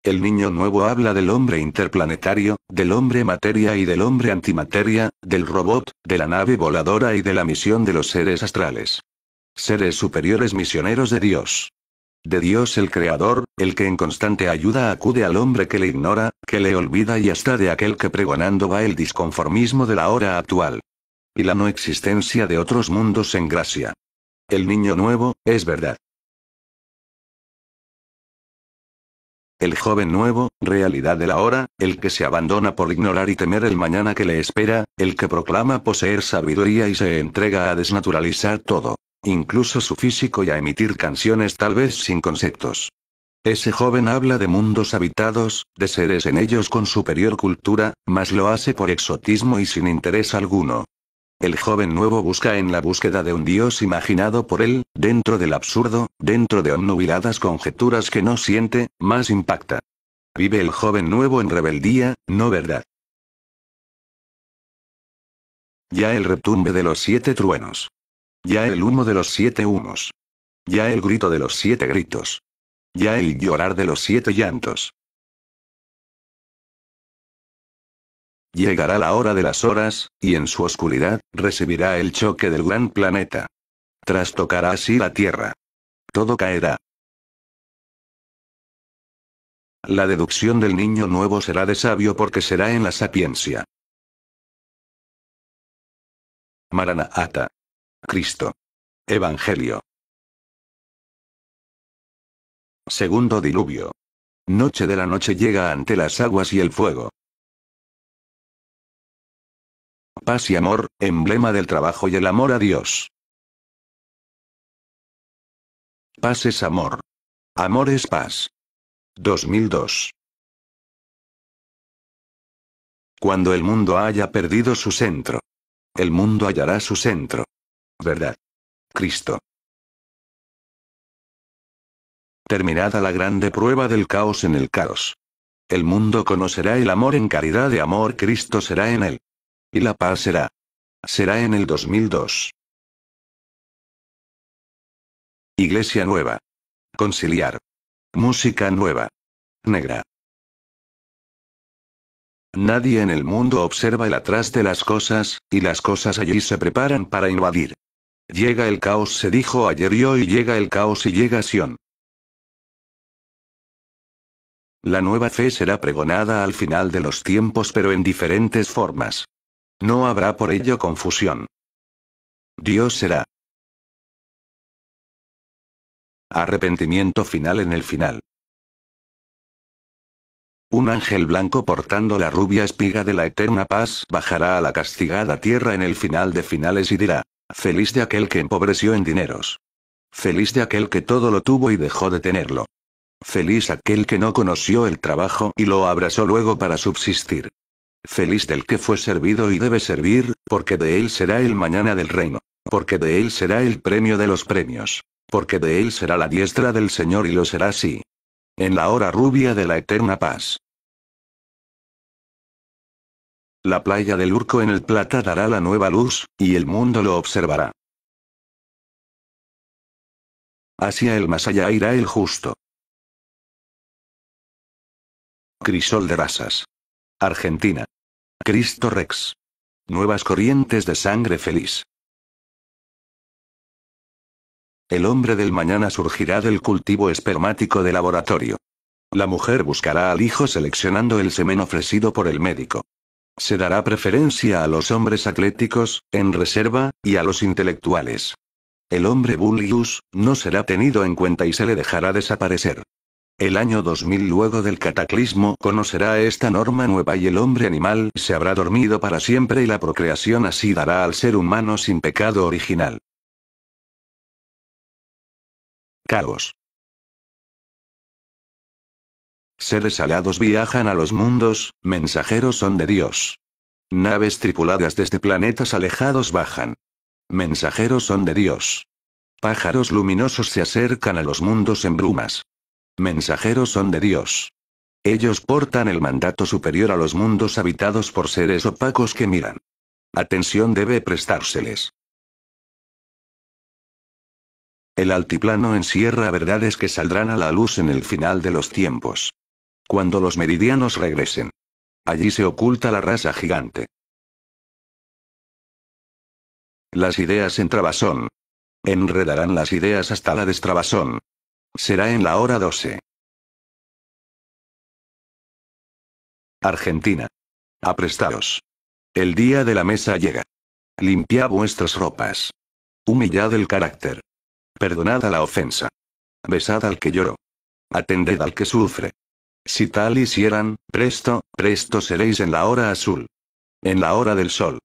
El niño nuevo habla del hombre interplanetario, del hombre materia y del hombre antimateria, del robot, de la nave voladora y de la misión de los seres astrales. Seres superiores misioneros de Dios. De Dios el Creador, el que en constante ayuda acude al hombre que le ignora, que le olvida y hasta de aquel que pregonando va el disconformismo de la hora actual. Y la no existencia de otros mundos en gracia. El niño nuevo, es verdad. El joven nuevo, realidad de la hora, el que se abandona por ignorar y temer el mañana que le espera, el que proclama poseer sabiduría y se entrega a desnaturalizar todo, incluso su físico y a emitir canciones tal vez sin conceptos. Ese joven habla de mundos habitados, de seres en ellos con superior cultura, mas lo hace por exotismo y sin interés alguno. El joven nuevo busca en la búsqueda de un Dios imaginado por él, dentro del absurdo, dentro de onnubiladas conjeturas que no siente, más impacta. Vive el joven nuevo en rebeldía, no verdad. Ya el retumbe de los siete truenos. Ya el humo de los siete humos. Ya el grito de los siete gritos. Ya el llorar de los siete llantos. Llegará la hora de las horas, y en su oscuridad, recibirá el choque del gran planeta. Trastocará así la Tierra. Todo caerá. La deducción del niño nuevo será de sabio porque será en la sapiencia. Maranata. Cristo. Evangelio. Segundo diluvio. Noche de la noche llega ante las aguas y el fuego. Paz y amor, emblema del trabajo y el amor a Dios. Paz es amor. Amor es paz. 2002. Cuando el mundo haya perdido su centro. El mundo hallará su centro. ¿Verdad? Cristo. Terminada la grande prueba del caos en el caos. El mundo conocerá el amor en caridad de amor Cristo será en él. Y la paz será. Será en el 2002. Iglesia nueva. Conciliar. Música nueva. negra. Nadie en el mundo observa el atrás de las cosas, y las cosas allí se preparan para invadir. Llega el caos, se dijo ayer y hoy llega el caos y llega Sion. La nueva fe será pregonada al final de los tiempos pero en diferentes formas. No habrá por ello confusión. Dios será. Arrepentimiento final en el final. Un ángel blanco portando la rubia espiga de la eterna paz bajará a la castigada tierra en el final de finales y dirá, feliz de aquel que empobreció en dineros. Feliz de aquel que todo lo tuvo y dejó de tenerlo. Feliz aquel que no conoció el trabajo y lo abrazó luego para subsistir. Feliz del que fue servido y debe servir, porque de él será el mañana del reino. Porque de él será el premio de los premios. Porque de él será la diestra del Señor y lo será así. En la hora rubia de la eterna paz. La playa del Urco en el Plata dará la nueva luz, y el mundo lo observará. Hacia el más allá irá el justo. Crisol de Rasas. Argentina. Cristo Rex. Nuevas corrientes de sangre feliz. El hombre del mañana surgirá del cultivo espermático de laboratorio. La mujer buscará al hijo seleccionando el semen ofrecido por el médico. Se dará preferencia a los hombres atléticos, en reserva, y a los intelectuales. El hombre bullius, no será tenido en cuenta y se le dejará desaparecer. El año 2000 luego del cataclismo conocerá esta norma nueva y el hombre animal se habrá dormido para siempre y la procreación así dará al ser humano sin pecado original. Caos. Seres alados viajan a los mundos, mensajeros son de Dios. Naves tripuladas desde planetas alejados bajan. Mensajeros son de Dios. Pájaros luminosos se acercan a los mundos en brumas. Mensajeros son de Dios. Ellos portan el mandato superior a los mundos habitados por seres opacos que miran. Atención debe prestárseles. El altiplano encierra verdades que saldrán a la luz en el final de los tiempos. Cuando los meridianos regresen. Allí se oculta la raza gigante. Las ideas en trabazón. Enredarán las ideas hasta la destrabazón. Será en la hora 12. Argentina. Aprestaos. El día de la mesa llega. Limpia vuestras ropas. Humillad el carácter. Perdonad a la ofensa. Besad al que lloró. Atended al que sufre. Si tal hicieran, presto, presto seréis en la hora azul. En la hora del sol.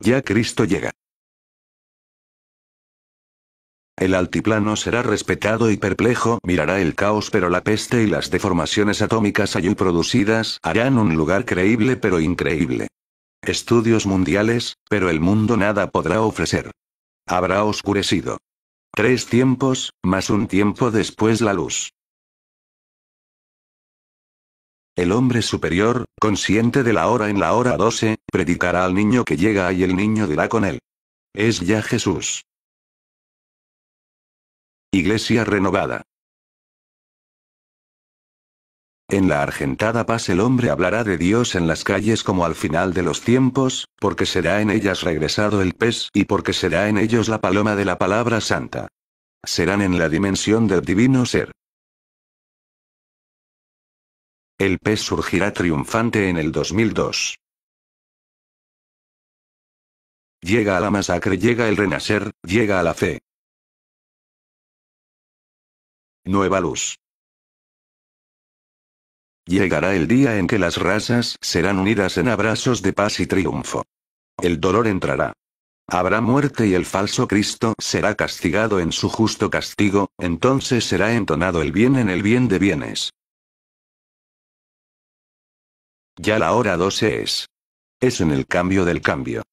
Ya Cristo llega. El altiplano será respetado y perplejo, mirará el caos pero la peste y las deformaciones atómicas allí producidas harán un lugar creíble pero increíble. Estudios mundiales, pero el mundo nada podrá ofrecer. Habrá oscurecido. Tres tiempos, más un tiempo después la luz. El hombre superior, consciente de la hora en la hora 12, predicará al niño que llega y el niño dirá con él. Es ya Jesús. Iglesia renovada. En la argentada paz el hombre hablará de Dios en las calles como al final de los tiempos, porque será en ellas regresado el pez y porque será en ellos la paloma de la palabra santa. Serán en la dimensión del divino ser. El pez surgirá triunfante en el 2002. Llega a la masacre, llega el renacer, llega a la fe. Nueva luz. Llegará el día en que las razas serán unidas en abrazos de paz y triunfo. El dolor entrará. Habrá muerte y el falso Cristo será castigado en su justo castigo, entonces será entonado el bien en el bien de bienes. Ya la hora 12 es. Es en el cambio del cambio.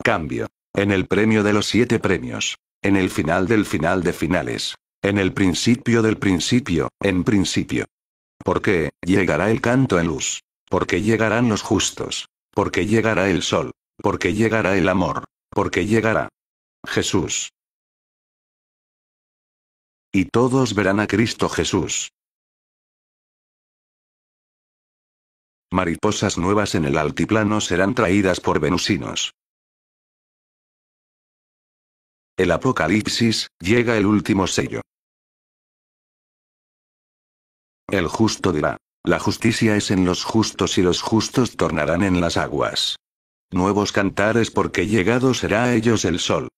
Cambio. En el premio de los siete premios. En el final del final de finales. En el principio del principio, en principio. Porque, llegará el canto en luz. Porque llegarán los justos. Porque llegará el sol. Porque llegará el amor. Porque llegará. Jesús. Y todos verán a Cristo Jesús. Mariposas nuevas en el altiplano serán traídas por venusinos. El apocalipsis, llega el último sello. El justo dirá. La justicia es en los justos y los justos tornarán en las aguas. Nuevos cantares porque llegado será a ellos el sol.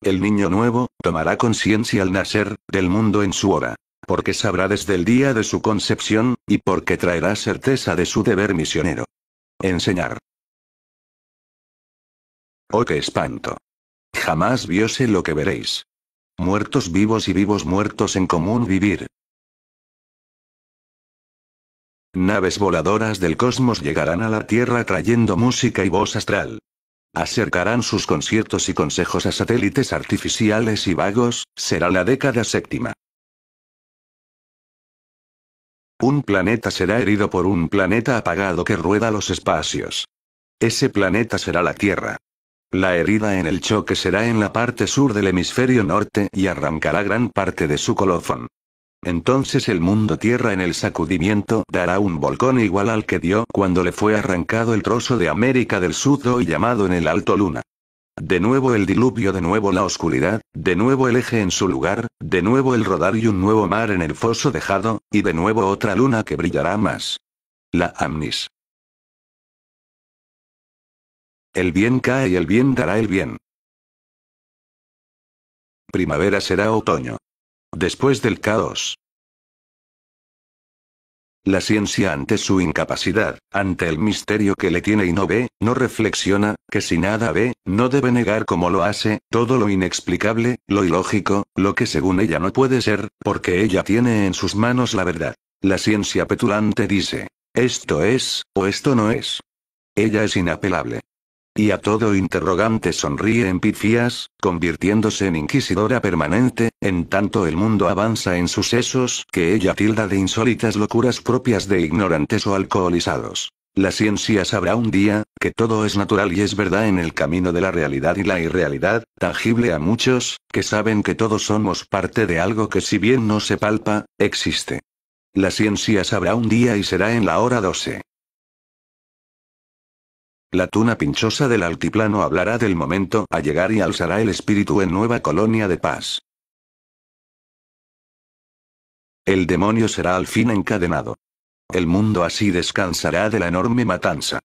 El niño nuevo, tomará conciencia al nacer, del mundo en su hora. Porque sabrá desde el día de su concepción, y porque traerá certeza de su deber misionero. Enseñar. Oh, qué espanto. Jamás viose lo que veréis. Muertos vivos y vivos muertos en común vivir. Naves voladoras del cosmos llegarán a la Tierra trayendo música y voz astral. Acercarán sus conciertos y consejos a satélites artificiales y vagos, será la década séptima. Un planeta será herido por un planeta apagado que rueda los espacios. Ese planeta será la Tierra. La herida en el choque será en la parte sur del hemisferio norte y arrancará gran parte de su colofón. Entonces el mundo tierra en el sacudimiento dará un volcón igual al que dio cuando le fue arrancado el trozo de América del Sur hoy llamado en el Alto Luna. De nuevo el diluvio, de nuevo la oscuridad, de nuevo el eje en su lugar, de nuevo el rodar y un nuevo mar en el foso dejado, y de nuevo otra luna que brillará más. La Amnis. El bien cae y el bien dará el bien. Primavera será otoño. Después del caos. La ciencia ante su incapacidad, ante el misterio que le tiene y no ve, no reflexiona, que si nada ve, no debe negar como lo hace, todo lo inexplicable, lo ilógico, lo que según ella no puede ser, porque ella tiene en sus manos la verdad. La ciencia petulante dice, esto es, o esto no es. Ella es inapelable. Y a todo interrogante sonríe en pifias, convirtiéndose en inquisidora permanente, en tanto el mundo avanza en sucesos que ella tilda de insólitas locuras propias de ignorantes o alcoholizados. La ciencia sabrá un día, que todo es natural y es verdad en el camino de la realidad y la irrealidad, tangible a muchos, que saben que todos somos parte de algo que si bien no se palpa, existe. La ciencia sabrá un día y será en la hora 12. La tuna pinchosa del altiplano hablará del momento a llegar y alzará el espíritu en nueva colonia de paz. El demonio será al fin encadenado. El mundo así descansará de la enorme matanza.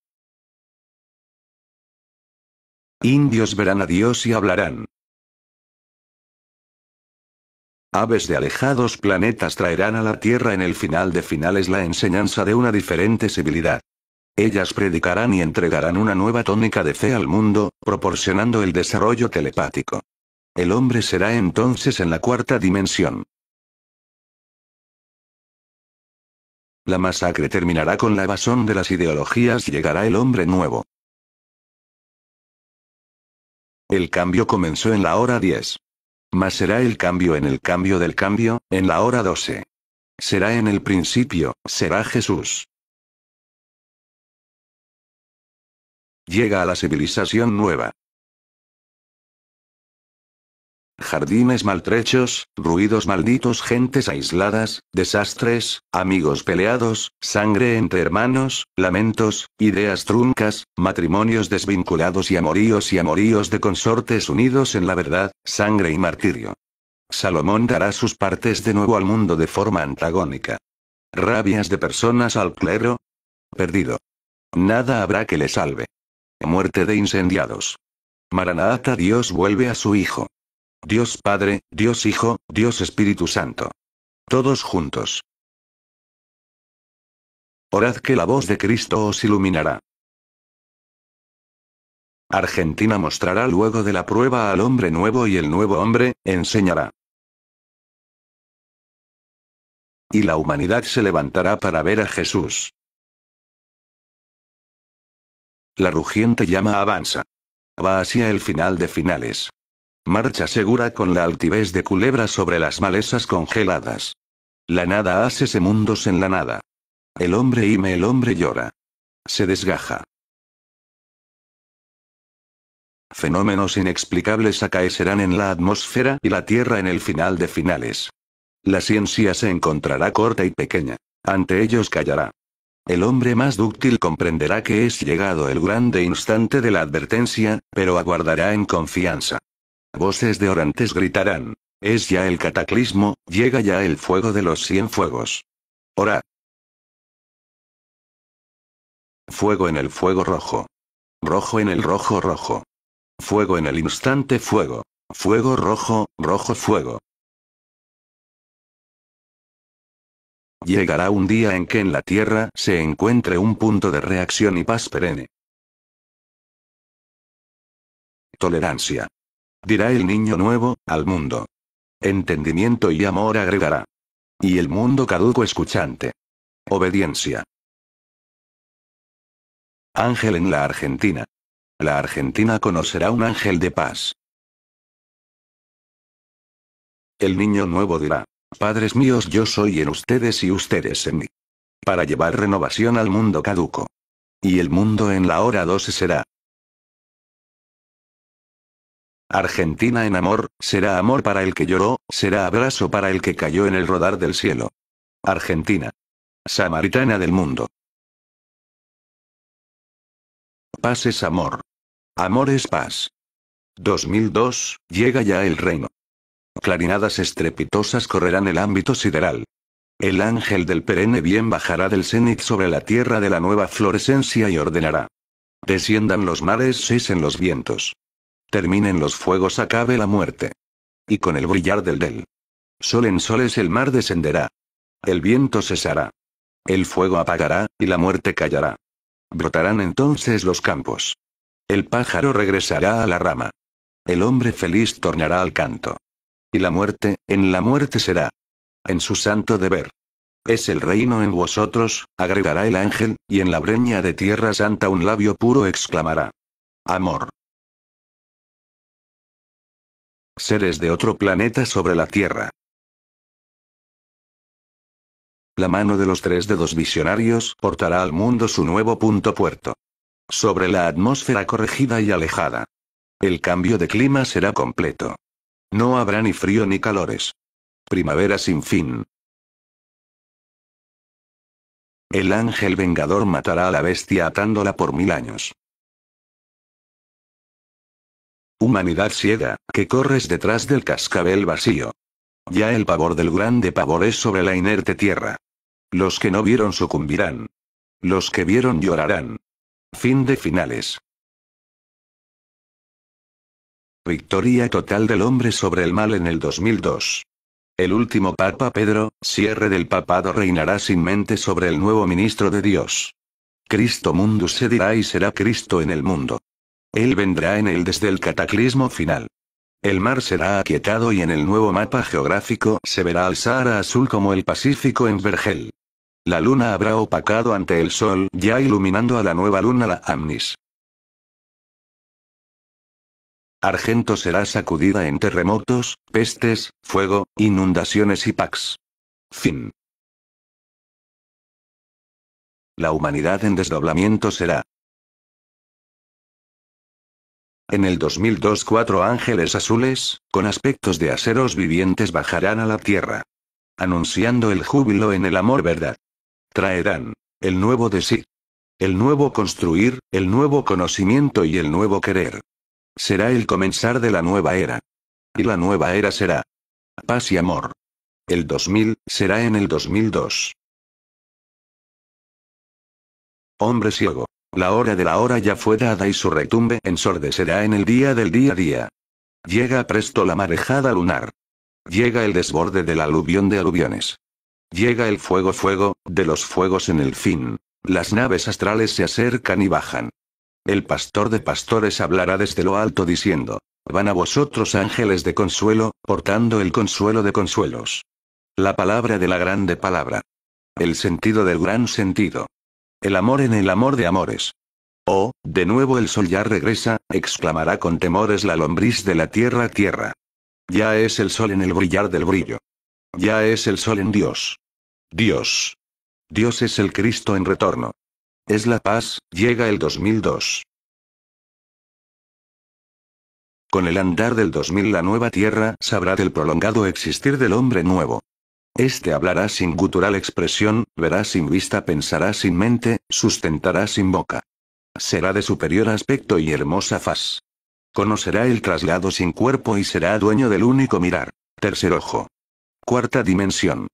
Indios verán a Dios y hablarán. Aves de alejados planetas traerán a la Tierra en el final de finales la enseñanza de una diferente civilidad. Ellas predicarán y entregarán una nueva tónica de fe al mundo, proporcionando el desarrollo telepático. El hombre será entonces en la cuarta dimensión. La masacre terminará con la evasión de las ideologías y llegará el hombre nuevo. El cambio comenzó en la hora 10. Mas será el cambio en el cambio del cambio, en la hora 12. Será en el principio, será Jesús. Llega a la civilización nueva. Jardines maltrechos, ruidos malditos, gentes aisladas, desastres, amigos peleados, sangre entre hermanos, lamentos, ideas truncas, matrimonios desvinculados y amoríos y amoríos de consortes unidos en la verdad, sangre y martirio. Salomón dará sus partes de nuevo al mundo de forma antagónica. Rabias de personas al clero. Perdido. Nada habrá que le salve. Muerte de incendiados. Maranata Dios vuelve a su Hijo. Dios Padre, Dios Hijo, Dios Espíritu Santo. Todos juntos. Orad que la voz de Cristo os iluminará. Argentina mostrará luego de la prueba al hombre nuevo y el nuevo hombre, enseñará. Y la humanidad se levantará para ver a Jesús. La rugiente llama avanza. Va hacia el final de finales. Marcha segura con la altivez de culebra sobre las malezas congeladas. La nada hace mundos en la nada. El hombre ime, el hombre llora. Se desgaja. Fenómenos inexplicables acaecerán en la atmósfera y la Tierra en el final de finales. La ciencia se encontrará corta y pequeña. Ante ellos callará. El hombre más dúctil comprenderá que es llegado el grande instante de la advertencia, pero aguardará en confianza. Voces de orantes gritarán. Es ya el cataclismo, llega ya el fuego de los cien fuegos. Ora. Fuego en el fuego rojo. Rojo en el rojo rojo. Fuego en el instante fuego. Fuego rojo, rojo fuego. Llegará un día en que en la Tierra se encuentre un punto de reacción y paz perenne. Tolerancia. Dirá el niño nuevo, al mundo. Entendimiento y amor agregará. Y el mundo caduco escuchante. Obediencia. Ángel en la Argentina. La Argentina conocerá un ángel de paz. El niño nuevo dirá, Padres míos yo soy en ustedes y ustedes en mí. Para llevar renovación al mundo caduco. Y el mundo en la hora 12 será. Argentina en amor, será amor para el que lloró, será abrazo para el que cayó en el rodar del cielo. Argentina. Samaritana del mundo. Paz es amor. Amor es paz. 2002, llega ya el reino. Clarinadas estrepitosas correrán el ámbito sideral. El ángel del perenne bien bajará del cenit sobre la tierra de la nueva florescencia y ordenará. Desciendan los mares, cesen los vientos. Terminen los fuegos, acabe la muerte. Y con el brillar del del sol en soles el mar descenderá. El viento cesará. El fuego apagará, y la muerte callará. Brotarán entonces los campos. El pájaro regresará a la rama. El hombre feliz tornará al canto. Y la muerte, en la muerte será. En su santo deber. Es el reino en vosotros, agregará el ángel, y en la breña de tierra santa un labio puro exclamará. Amor. Seres de otro planeta sobre la tierra. La mano de los tres dedos visionarios portará al mundo su nuevo punto puerto. Sobre la atmósfera corregida y alejada. El cambio de clima será completo. No habrá ni frío ni calores. Primavera sin fin. El ángel vengador matará a la bestia atándola por mil años. Humanidad ciega, que corres detrás del cascabel vacío. Ya el pavor del grande pavor es sobre la inerte tierra. Los que no vieron sucumbirán. Los que vieron llorarán. Fin de finales. Victoria total del hombre sobre el mal en el 2002. El último Papa Pedro, cierre del papado reinará sin mente sobre el nuevo ministro de Dios. Cristo mundus se dirá y será Cristo en el mundo. Él vendrá en él desde el cataclismo final. El mar será aquietado y en el nuevo mapa geográfico se verá al Sahara azul como el Pacífico en Vergel. La luna habrá opacado ante el sol, ya iluminando a la nueva luna la Amnis. Argento será sacudida en terremotos, pestes, fuego, inundaciones y pax. Fin. La humanidad en desdoblamiento será. En el 2002 cuatro ángeles azules, con aspectos de aseros vivientes bajarán a la tierra. Anunciando el júbilo en el amor verdad. Traerán. El nuevo de sí. El nuevo construir, el nuevo conocimiento y el nuevo querer. Será el comenzar de la nueva era. Y la nueva era será paz y amor. El 2000 será en el 2002. Hombre ciego. La hora de la hora ya fue dada y su retumbe ensordecerá en el día del día a día. Llega presto la marejada lunar. Llega el desborde del aluvión de aluviones. Llega el fuego fuego, de los fuegos en el fin. Las naves astrales se acercan y bajan. El pastor de pastores hablará desde lo alto diciendo, Van a vosotros ángeles de consuelo, portando el consuelo de consuelos. La palabra de la grande palabra. El sentido del gran sentido. El amor en el amor de amores. Oh, de nuevo el sol ya regresa, exclamará con temores la lombriz de la tierra tierra. Ya es el sol en el brillar del brillo. Ya es el sol en Dios. Dios. Dios es el Cristo en retorno. Es la paz, llega el 2002. Con el andar del 2000 la nueva tierra sabrá del prolongado existir del hombre nuevo. Este hablará sin gutural expresión, verá sin vista, pensará sin mente, sustentará sin boca. Será de superior aspecto y hermosa faz. Conocerá el traslado sin cuerpo y será dueño del único mirar. Tercer ojo. Cuarta dimensión.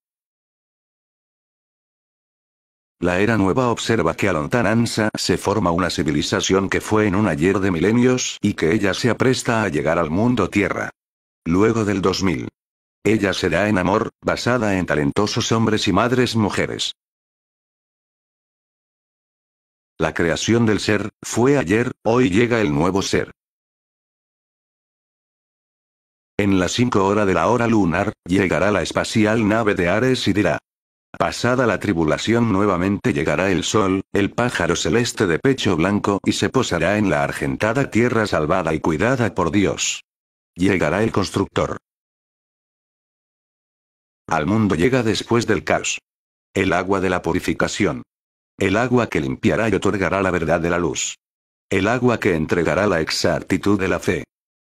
La era nueva observa que a lontananza se forma una civilización que fue en un ayer de milenios y que ella se apresta a llegar al mundo tierra. Luego del 2000. Ella será en amor, basada en talentosos hombres y madres mujeres. La creación del ser, fue ayer, hoy llega el nuevo ser. En las 5 horas de la hora lunar, llegará la espacial nave de Ares y dirá. Pasada la tribulación nuevamente llegará el sol, el pájaro celeste de pecho blanco y se posará en la argentada tierra salvada y cuidada por Dios. Llegará el constructor. Al mundo llega después del caos. El agua de la purificación. El agua que limpiará y otorgará la verdad de la luz. El agua que entregará la exactitud de la fe.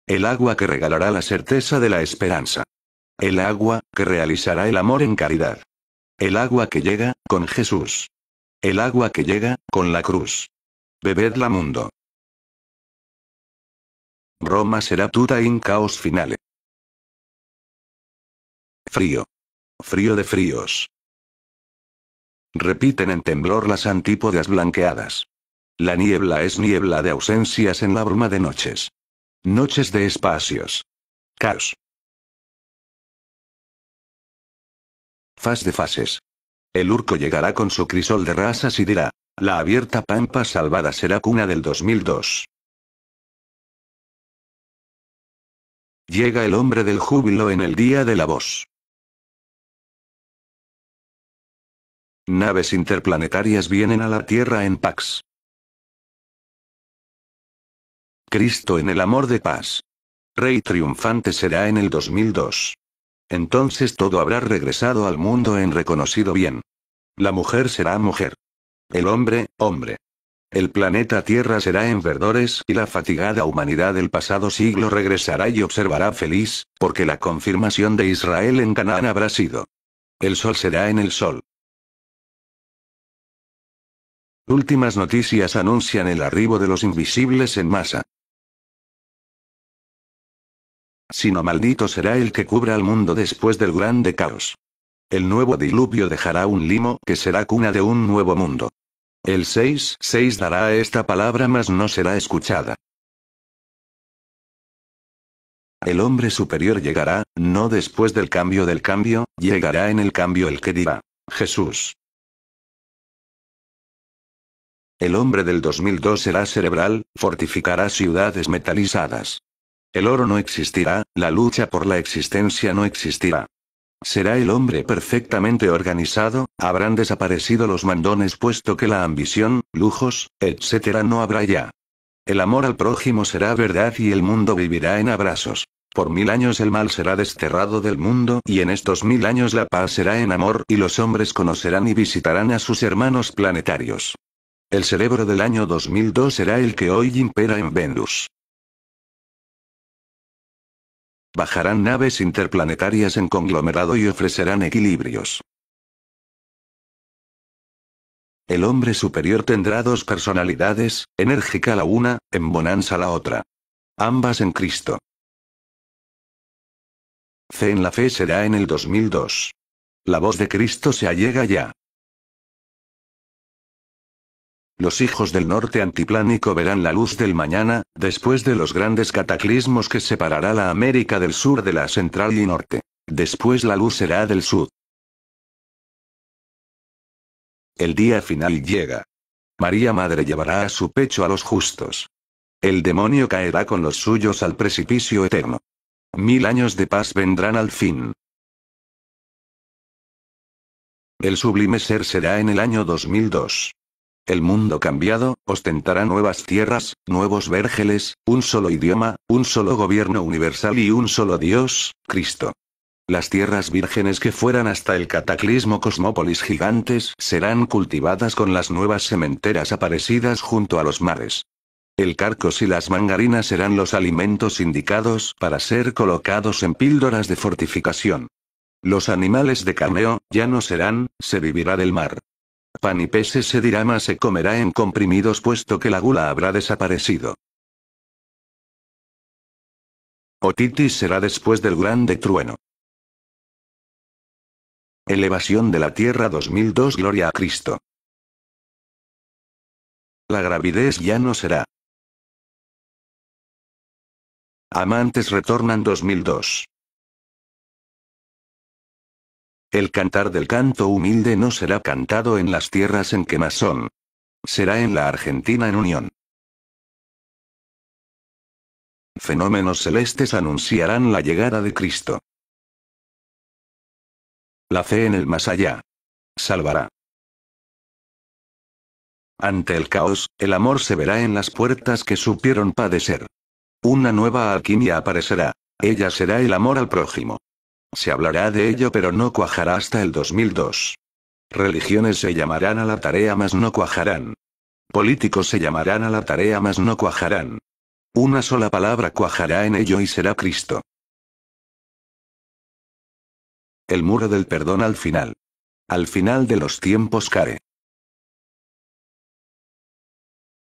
El agua que regalará la certeza de la esperanza. El agua, que realizará el amor en caridad. El agua que llega, con Jesús. El agua que llega, con la cruz. Bebedla mundo. Roma será tuta in caos finale. Frío. Frío de fríos. Repiten en temblor las antípodas blanqueadas. La niebla es niebla de ausencias en la bruma de noches. Noches de espacios. Caos. Faz de fases. El urco llegará con su crisol de rasas y dirá, la abierta pampa salvada será cuna del 2002. Llega el hombre del júbilo en el día de la voz. Naves interplanetarias vienen a la Tierra en Pax. Cristo en el amor de paz. Rey triunfante será en el 2002. Entonces todo habrá regresado al mundo en reconocido bien. La mujer será mujer. El hombre, hombre. El planeta Tierra será en verdores y la fatigada humanidad del pasado siglo regresará y observará feliz, porque la confirmación de Israel en Canaán habrá sido. El sol será en el sol. Últimas noticias anuncian el arribo de los invisibles en masa. Sino maldito será el que cubra al mundo después del grande caos. El nuevo diluvio dejará un limo que será cuna de un nuevo mundo. El 6, 6 dará esta palabra mas no será escuchada. El hombre superior llegará, no después del cambio del cambio, llegará en el cambio el que dirá, Jesús. El hombre del 2002 será cerebral, fortificará ciudades metalizadas. El oro no existirá, la lucha por la existencia no existirá. Será el hombre perfectamente organizado, habrán desaparecido los mandones puesto que la ambición, lujos, etc. no habrá ya. El amor al prójimo será verdad y el mundo vivirá en abrazos. Por mil años el mal será desterrado del mundo y en estos mil años la paz será en amor y los hombres conocerán y visitarán a sus hermanos planetarios. El cerebro del año 2002 será el que hoy impera en Venus. Bajarán naves interplanetarias en conglomerado y ofrecerán equilibrios. El hombre superior tendrá dos personalidades, enérgica la una, en bonanza la otra. Ambas en Cristo. Fe en la fe será en el 2002. La voz de Cristo se allega ya. Los hijos del norte antiplánico verán la luz del mañana, después de los grandes cataclismos que separará la América del sur de la central y norte. Después la luz será del sur. El día final llega. María Madre llevará a su pecho a los justos. El demonio caerá con los suyos al precipicio eterno. Mil años de paz vendrán al fin. El sublime ser será en el año 2002. El mundo cambiado, ostentará nuevas tierras, nuevos vergeles, un solo idioma, un solo gobierno universal y un solo Dios, Cristo. Las tierras vírgenes que fueran hasta el cataclismo cosmópolis gigantes serán cultivadas con las nuevas sementeras aparecidas junto a los mares. El carcos y las mangarinas serán los alimentos indicados para ser colocados en píldoras de fortificación. Los animales de carneo, ya no serán, se vivirá del mar. Pan y peces se dirá más se comerá en comprimidos puesto que la gula habrá desaparecido. Otitis será después del grande trueno. Elevación de la tierra 2002 Gloria a Cristo. La gravidez ya no será. Amantes retornan 2002. El cantar del canto humilde no será cantado en las tierras en que más son. Será en la Argentina en unión. Fenómenos celestes anunciarán la llegada de Cristo. La fe en el más allá. Salvará. Ante el caos, el amor se verá en las puertas que supieron padecer. Una nueva alquimia aparecerá. Ella será el amor al prójimo. Se hablará de ello pero no cuajará hasta el 2002. Religiones se llamarán a la tarea mas no cuajarán. Políticos se llamarán a la tarea mas no cuajarán. Una sola palabra cuajará en ello y será Cristo. El muro del perdón al final. Al final de los tiempos care.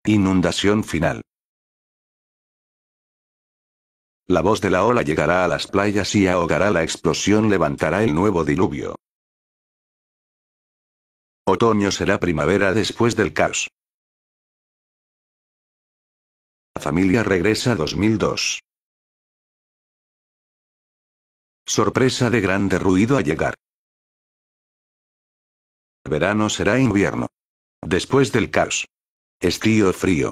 Inundación final. La voz de la ola llegará a las playas y ahogará la explosión, levantará el nuevo diluvio. Otoño será primavera después del caos. La familia regresa 2002. Sorpresa de grande ruido a llegar. Verano será invierno. Después del caos. Estío frío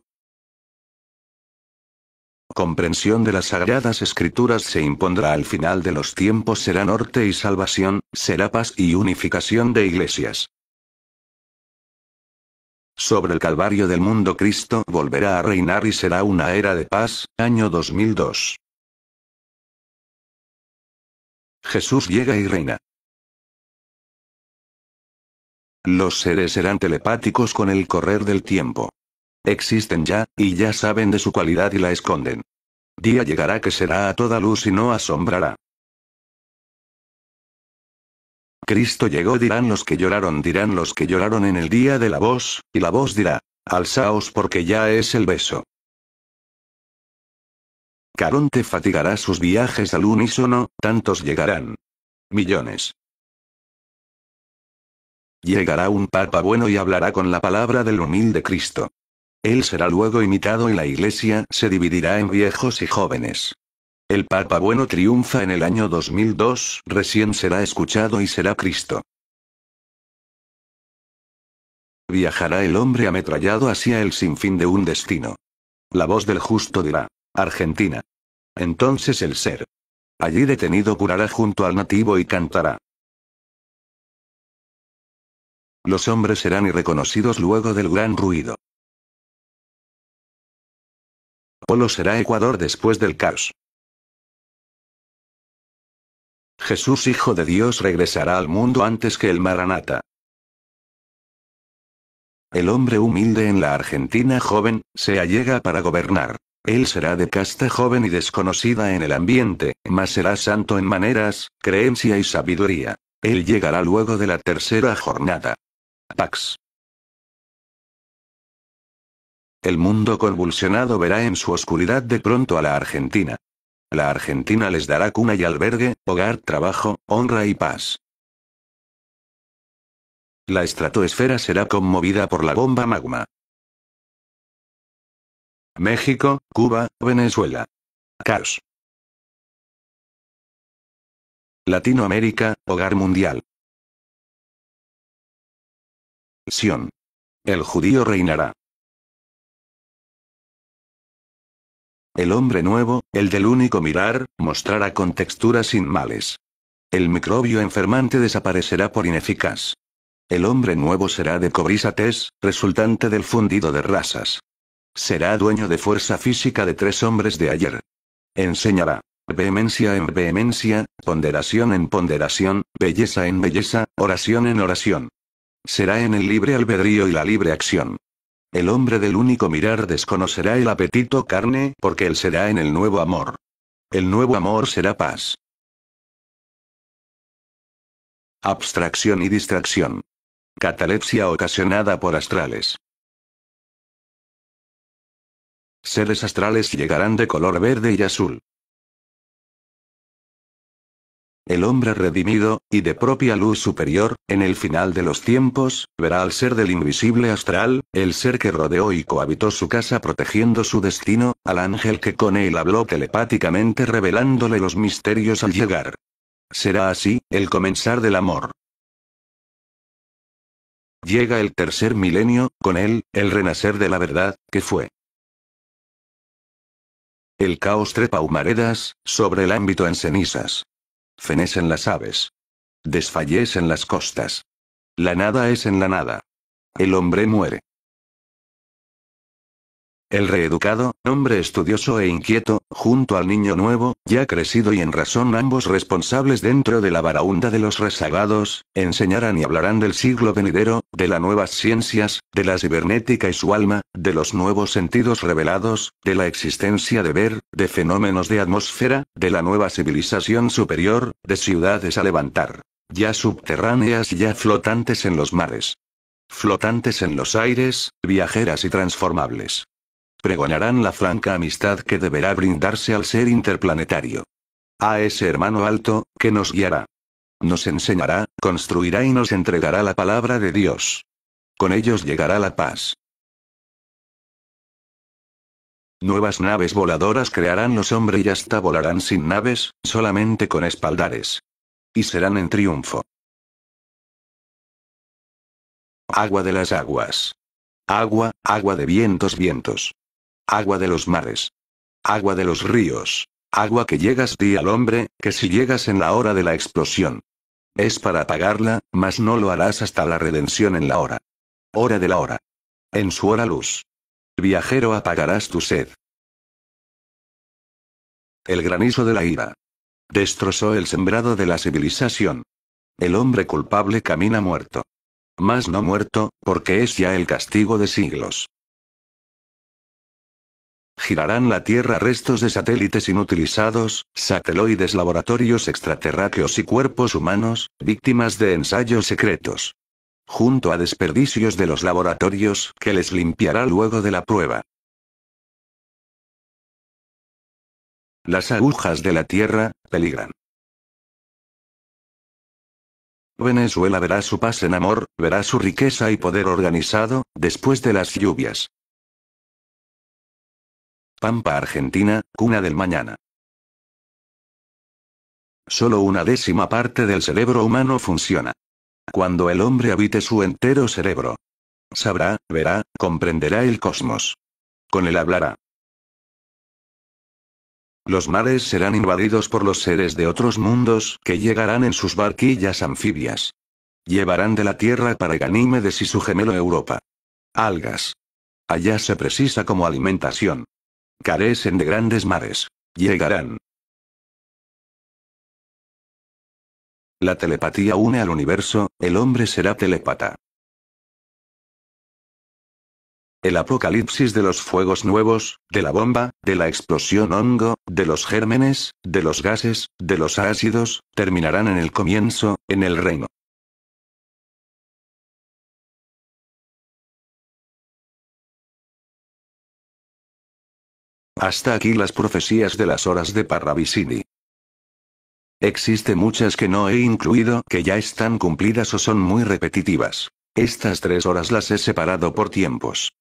comprensión de las sagradas escrituras se impondrá al final de los tiempos será norte y salvación, será paz y unificación de iglesias. Sobre el Calvario del mundo Cristo volverá a reinar y será una era de paz, año 2002. Jesús llega y reina. Los seres serán telepáticos con el correr del tiempo. Existen ya, y ya saben de su cualidad y la esconden. Día llegará que será a toda luz y no asombrará. Cristo llegó dirán los que lloraron dirán los que lloraron en el día de la voz, y la voz dirá, alzaos porque ya es el beso. Caronte fatigará sus viajes al unísono, tantos llegarán. Millones. Llegará un papa bueno y hablará con la palabra del humilde Cristo. Él será luego imitado y la iglesia se dividirá en viejos y jóvenes. El Papa Bueno triunfa en el año 2002, recién será escuchado y será Cristo. Viajará el hombre ametrallado hacia el sinfín de un destino. La voz del justo dirá, Argentina. Entonces el ser. Allí detenido curará junto al nativo y cantará. Los hombres serán irreconocidos luego del gran ruido. Polo será Ecuador después del caos. Jesús Hijo de Dios regresará al mundo antes que el Maranata. El hombre humilde en la Argentina joven, se allega para gobernar. Él será de casta joven y desconocida en el ambiente, mas será santo en maneras, creencia y sabiduría. Él llegará luego de la tercera jornada. Pax. El mundo convulsionado verá en su oscuridad de pronto a la Argentina. La Argentina les dará cuna y albergue, hogar, trabajo, honra y paz. La estratosfera será conmovida por la bomba magma. México, Cuba, Venezuela. Caos. Latinoamérica, hogar mundial. Sion. El judío reinará. El hombre nuevo, el del único mirar, mostrará con textura sin males. El microbio enfermante desaparecerá por ineficaz. El hombre nuevo será de cobrisates, resultante del fundido de razas. Será dueño de fuerza física de tres hombres de ayer. Enseñará. Vehemencia en vehemencia, ponderación en ponderación, belleza en belleza, oración en oración. Será en el libre albedrío y la libre acción. El hombre del único mirar desconocerá el apetito carne porque él será en el nuevo amor. El nuevo amor será paz. Abstracción y distracción. Catalepsia ocasionada por astrales. Seres astrales llegarán de color verde y azul. El hombre redimido, y de propia luz superior, en el final de los tiempos, verá al ser del invisible astral, el ser que rodeó y cohabitó su casa protegiendo su destino, al ángel que con él habló telepáticamente revelándole los misterios al llegar. Será así, el comenzar del amor. Llega el tercer milenio, con él, el renacer de la verdad, que fue. El caos trepa humaredas, sobre el ámbito en cenizas. Fenecen las aves. Desfallecen las costas. La nada es en la nada. El hombre muere. El reeducado, hombre estudioso e inquieto, junto al niño nuevo, ya crecido y en razón ambos responsables dentro de la varaunda de los rezagados, enseñarán y hablarán del siglo venidero, de las nuevas ciencias, de la cibernética y su alma, de los nuevos sentidos revelados, de la existencia de ver, de fenómenos de atmósfera, de la nueva civilización superior, de ciudades a levantar. Ya subterráneas ya flotantes en los mares. Flotantes en los aires, viajeras y transformables pregonarán la franca amistad que deberá brindarse al ser interplanetario. A ese hermano alto, que nos guiará. Nos enseñará, construirá y nos entregará la palabra de Dios. Con ellos llegará la paz. Nuevas naves voladoras crearán los hombres y hasta volarán sin naves, solamente con espaldares. Y serán en triunfo. Agua de las aguas. Agua, agua de vientos, vientos. Agua de los mares. Agua de los ríos. Agua que llegas di al hombre, que si llegas en la hora de la explosión. Es para apagarla, mas no lo harás hasta la redención en la hora. Hora de la hora. En su hora luz. Viajero apagarás tu sed. El granizo de la ira. Destrozó el sembrado de la civilización. El hombre culpable camina muerto. Mas no muerto, porque es ya el castigo de siglos. Girarán la Tierra restos de satélites inutilizados, sateloides laboratorios extraterráqueos y cuerpos humanos, víctimas de ensayos secretos. Junto a desperdicios de los laboratorios que les limpiará luego de la prueba. Las agujas de la Tierra, peligran. Venezuela verá su paz en amor, verá su riqueza y poder organizado, después de las lluvias. Pampa Argentina, cuna del mañana. Solo una décima parte del cerebro humano funciona. Cuando el hombre habite su entero cerebro. Sabrá, verá, comprenderá el cosmos. Con él hablará. Los mares serán invadidos por los seres de otros mundos que llegarán en sus barquillas anfibias. Llevarán de la Tierra para Ganímedes y su gemelo Europa. Algas. Allá se precisa como alimentación. Carecen de grandes mares. Llegarán. La telepatía une al universo, el hombre será telepata. El apocalipsis de los fuegos nuevos, de la bomba, de la explosión hongo, de los gérmenes, de los gases, de los ácidos, terminarán en el comienzo, en el reino. Hasta aquí las profecías de las horas de Parravicini. Existe muchas que no he incluido que ya están cumplidas o son muy repetitivas. Estas tres horas las he separado por tiempos.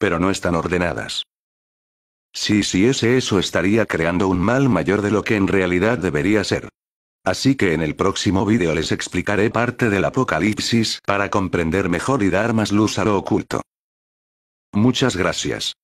Pero no están ordenadas. Si hiciese eso estaría creando un mal mayor de lo que en realidad debería ser. Así que en el próximo vídeo les explicaré parte del apocalipsis para comprender mejor y dar más luz a lo oculto. Muchas gracias.